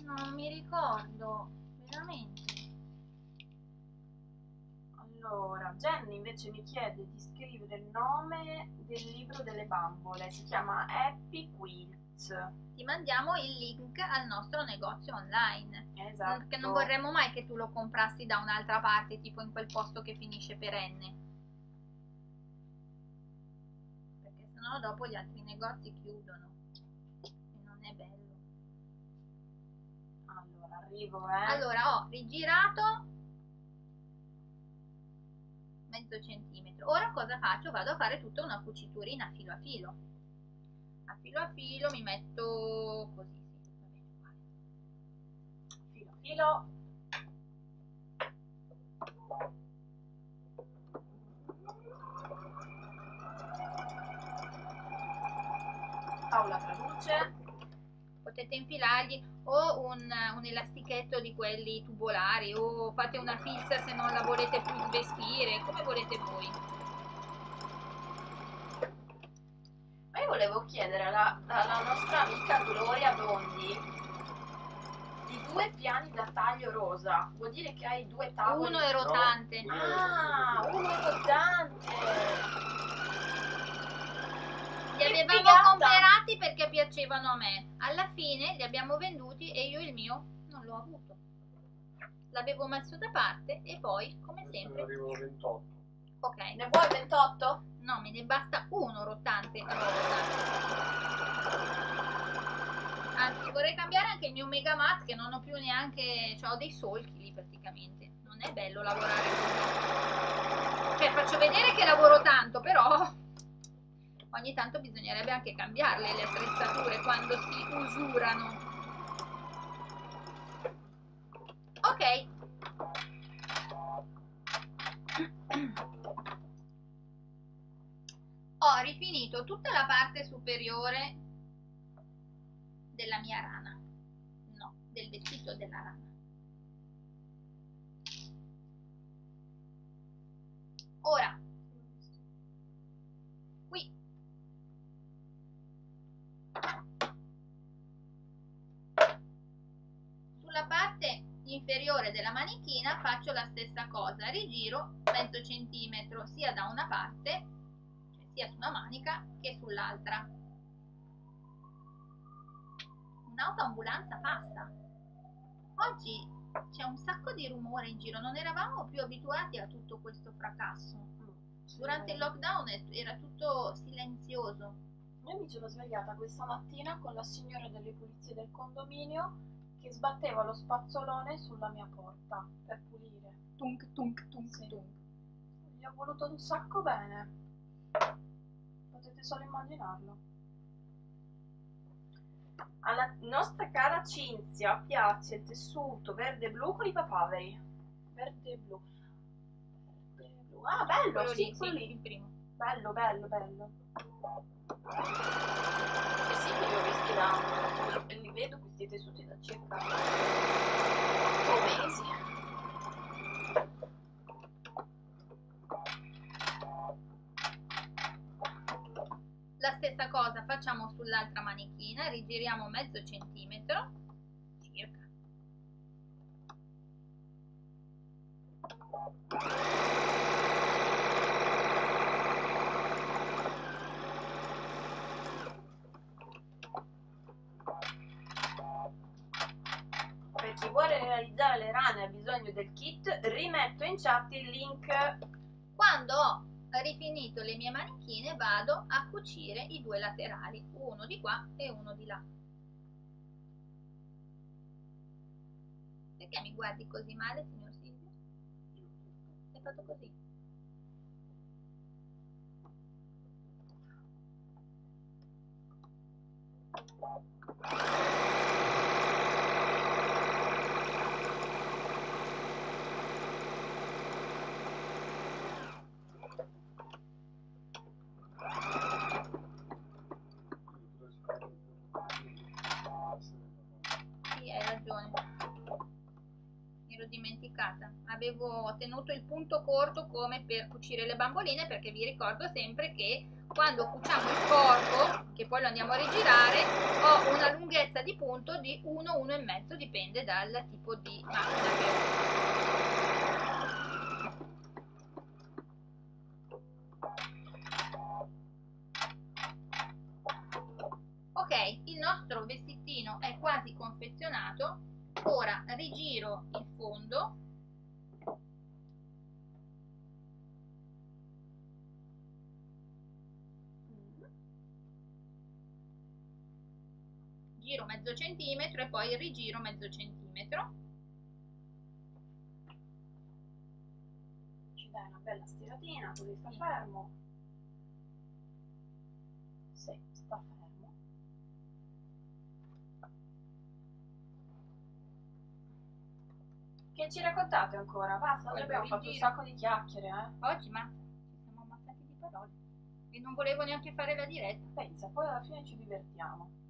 Non mi ricordo veramente. Allora, Jenny invece mi chiede di scrivere il nome del libro delle bambole. Si chiama Happy Quilts. Ti mandiamo il link al nostro negozio online. Esatto. Perché non vorremmo mai che tu lo comprassi da un'altra parte, tipo in quel posto che finisce perenne. Perché sennò dopo gli altri negozi chiudono. Allora, arrivo, eh. Allora ho rigirato mezzo centimetro. Ora cosa faccio? Vado a fare tutta una cuciturina filo a filo. A filo a filo mi metto così, filo a filo. Paola traduce. potete infilargli o un, un elastichetto di quelli tubolari o fate una fissa se non la volete più svestire, come volete voi. Ma io volevo chiedere alla, alla nostra amica Gloria Bondi di due piani da taglio rosa. Vuol dire che hai due tavoli? Uno è rotante. No. Ah, uno è rotante. Li avevamo comprati perché piacevano a me. Alla fine li abbiamo venduti e io il mio non l'ho avuto. L'avevo messo da parte e poi, come ne sempre, arrivano 28. ok, Ne vuoi 28? no, me ne basta uno rotante rosa. Anzi, vorrei cambiare anche il mio Mega Mat che non ho più neanche, cioè ho dei solchi lì praticamente. Non è bello lavorare così. Cioè, faccio vedere che lavoro tanto, però ogni tanto bisognerebbe anche cambiarle le attrezzature quando si usurano. Ok. Ho rifinito tutta la parte superiore della mia rana. No, del vestito della rana. Ora, qui rumore della manichina faccio la stessa cosa, rigiro mezzo centimetro sia da una parte, cioè sia su una manica che sull'altra. Un'autoambulanza passa. Oggi c'è un sacco di rumore in giro, non eravamo più abituati a tutto questo fracasso. Durante il lockdown era tutto silenzioso. Io mi sono svegliata questa mattina con la signora delle pulizie del condominio che sbatteva lo spazzolone sulla mia porta per pulire. Tunk tunk tunk Sì. tunk. Gli ho voluto un sacco bene. Potete solo immaginarlo. Alla nostra cara Cinzia piace il tessuto verde e blu con i papaveri. Verde e blu. Verde e blu. Ah, bello, Quello sì, lì, quello sì, lì. il primo. Bello, bello, bello. Eh sì, li ho visti da... li- li vedo questi tessuti da circa 8 mesi. La stessa cosa facciamo sull'altra manichina, rigiriamo mezzo centimetro circa. Per chi vuole realizzare le bisogno del kit, rimetto in chat il link. Quando ho rifinito le mie manichine vado a cucire i due laterali, uno di qua e uno di là. Perché mi guardi così male, signor Silvio? Hai fatto così? Sì, hai ragione. Mi ero dimenticata. Avevo tenuto il punto corto come per cucire le bamboline perché vi ricordo sempre che quando cuciamo il corpo, che poi lo andiamo a rigirare, ho una lunghezza di punto di 1, 1,5, dipende dal tipo di macchina che ho. Ok, il nostro vestitino è quasi confezionato. Ora rigiro il fondo. Giro mezzo centimetro e poi rigiro mezzo centimetro. Ci dai una bella stiratina, così sta fermo. Sì, sta fermo. Che ci raccontate ancora? Basta, oggi abbiamo fatto un sacco di chiacchiere, eh. Oggi ma ci siamo ammazzati di parole. E non volevo neanche fare la diretta. Pensa, poi alla fine ci divertiamo.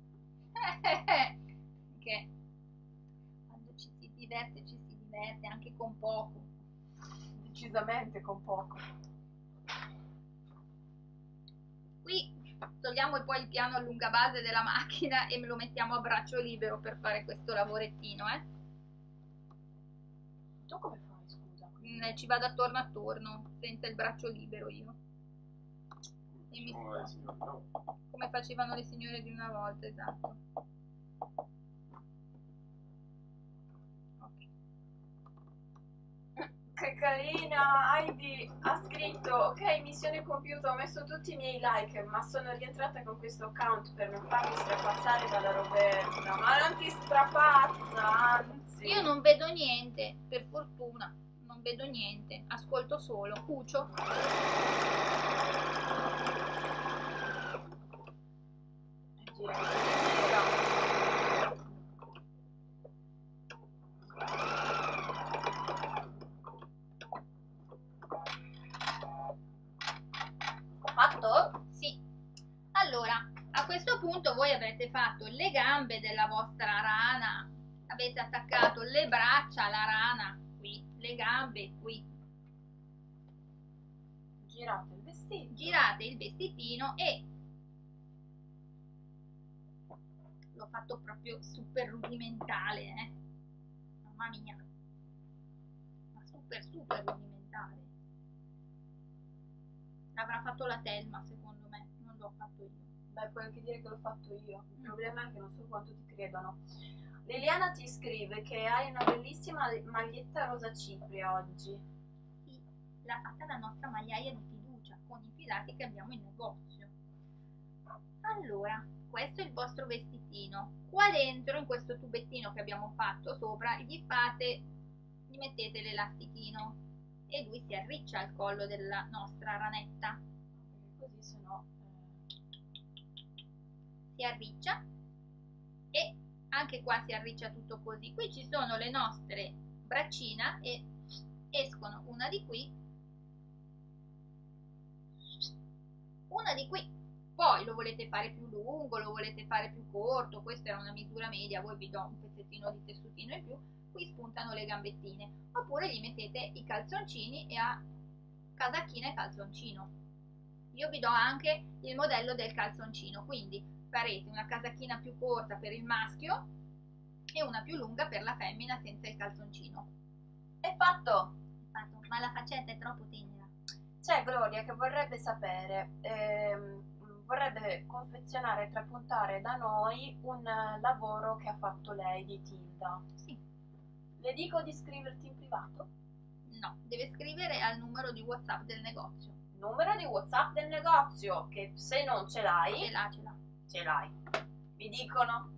che quando ci si diverte ci si diverte anche con poco. Decisamente con poco. Qui togliamo poi il piano allungabase della macchina e me lo mettiamo a braccio libero per fare questo lavorettino, eh. Tu come fai, scusa? Mm, Ci vado attorno attorno, senza il braccio libero io, E mi Come no? come facevano le signore di una volta, esatto. Ok. Che carina, Heidi ha scritto ok missione compiuta, ho messo tutti i miei like ma sono rientrata con questo account per non farmi strapazzare dalla Roberta ma non ti strapazza, anzi Io non vedo niente, per fortuna, non vedo niente, ascolto solo, cucio. Fatto? Sì. Allora, a questo punto voi avrete fatto le gambe della vostra rana, avete attaccato le braccia alla rana qui, le gambe qui, Girate il vestito. girate il vestitino e l'ho fatto proprio super rudimentale, eh. Mamma mia. super super rudimentale. L'avrà fatto la Telma, secondo me, non l'ho fatto io. Beh, puoi anche dire che l'ho fatto io. Il Mm. problema è che non so quanto ti credono. Liliana ti scrive che hai una bellissima maglietta rosa cipria oggi. Sì, l'ha fatta la nostra magliaia di fiducia con i filati che abbiamo in negozio. Allora, questo è il vostro vestitino. Qua dentro, in questo tubettino che abbiamo fatto sopra, gli fate, gli mettete l'elastichino e lui si arriccia al collo della nostra ranetta. Così se no... Si arriccia e anche qua si arriccia tutto così. Qui ci sono le nostre braccina e escono una di qui, una di qui. Poi lo volete fare più lungo, lo volete fare più corto, questa era una misura media, voi vi do un pezzettino di tessutino in più, qui spuntano le gambettine. Oppure gli mettete i calzoncini e a casacchina e calzoncino. Io vi do anche il modello del calzoncino, quindi farete una casacchina più corta per il maschio e una più lunga per la femmina senza il calzoncino. È fatto! Fatto, Ma la faccetta è troppo tenera. C'è Gloria che vorrebbe sapere, ehm, vorrebbe confezionare e trapuntare da noi un eh, lavoro che ha fatto lei di Tilda. Sì. Le dico di scriverti in privato? No, deve scrivere al numero di WhatsApp del negozio. Numero di WhatsApp del negozio, che se non ce Ce l'hai, l'ha, ce l'ha. ce l'hai. Mi dicono,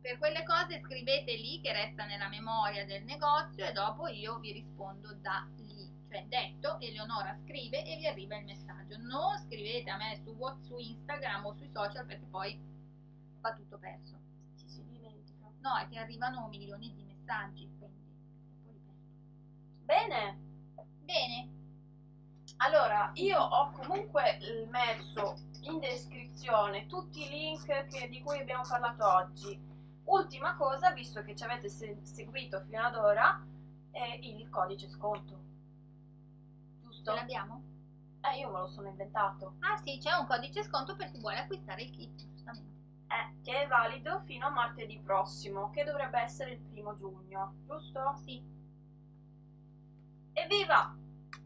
Per quelle cose scrivete lì che resta nella memoria del negozio e dopo io vi rispondo da lì. Cioè detto, Eleonora scrive e vi arriva il messaggio. Non scrivete a me su, su Instagram o sui social perché poi va tutto perso. ci si dimentica. No, è che arrivano milioni di messaggi, quindi. Bene, Bene, Allora, io ho comunque messo in descrizione tutti i link che- di cui abbiamo parlato oggi. Ultima cosa, visto che ci avete se- seguito fino ad ora, è il codice sconto. Giusto? ce l'abbiamo? Eh, io me lo sono inventato. Ah sì, c'è un codice sconto per chi vuole acquistare il kit, giustamente. Eh, che è valido fino a martedì prossimo, che dovrebbe essere il primo giugno, giusto? Sì. Evviva!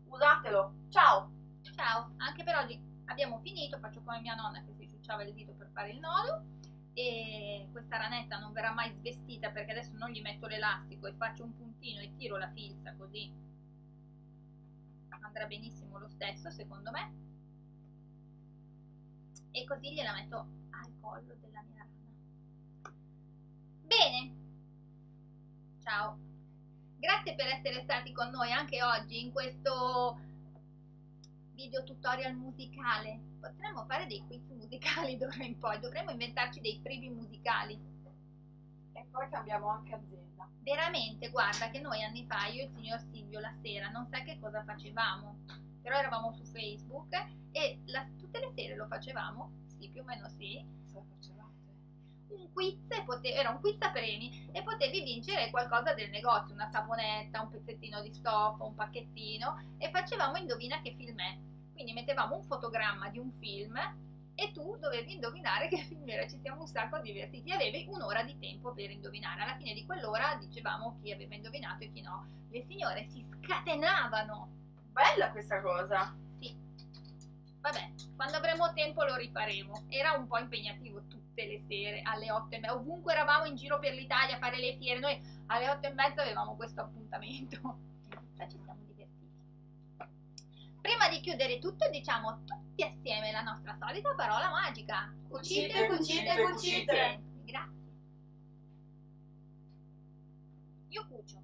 Usatelo! Ciao! Ciao, anche per oggi abbiamo finito, faccio come mia nonna che si ciucciava il dito per fare il nodo e questa ranetta non verrà mai svestita perché adesso non gli metto l'elastico e faccio un puntino e tiro la filza così andrà benissimo lo stesso secondo me e così gliela metto al collo della mia rana bene ciao grazie per essere stati con noi anche oggi in questo video tutorial musicale. Potremmo fare dei quiz musicali d'ora in poi, dovremmo inventarci dei freebie musicali. E poi cambiamo anche azienda. Veramente, guarda che noi anni fa, io e il signor Silvio, la sera, non sai che cosa facevamo, però eravamo su Facebook e la- tutte le sere lo facevamo, sì, più o meno sì, la facevate? un quiz, e pote- era un quiz a premi e potevi vincere qualcosa del negozio, una saponetta, un pezzettino di stoffa, un pacchettino e facevamo indovina che film è. Quindi mettevamo un fotogramma di un film e tu dovevi indovinare che film era, ci siamo un sacco divertiti, avevi un'ora di tempo per indovinare. Alla fine di quell'ora dicevamo chi aveva indovinato e chi no. Le signore si scatenavano. Bella questa cosa! Sì. Vabbè, quando avremo tempo lo rifaremo. Era un po' impegnativo tutte le sere alle otto e mezza. Ovunque eravamo in giro per l'Italia a fare le fiere, noi alle otto e mezza avevamo questo appuntamento. Ma ci siamo divertiti. Prima di chiudere tutto, diciamo tutti assieme la nostra solita parola magica. Cucite, cucite, cucite. Grazie. Io cucio.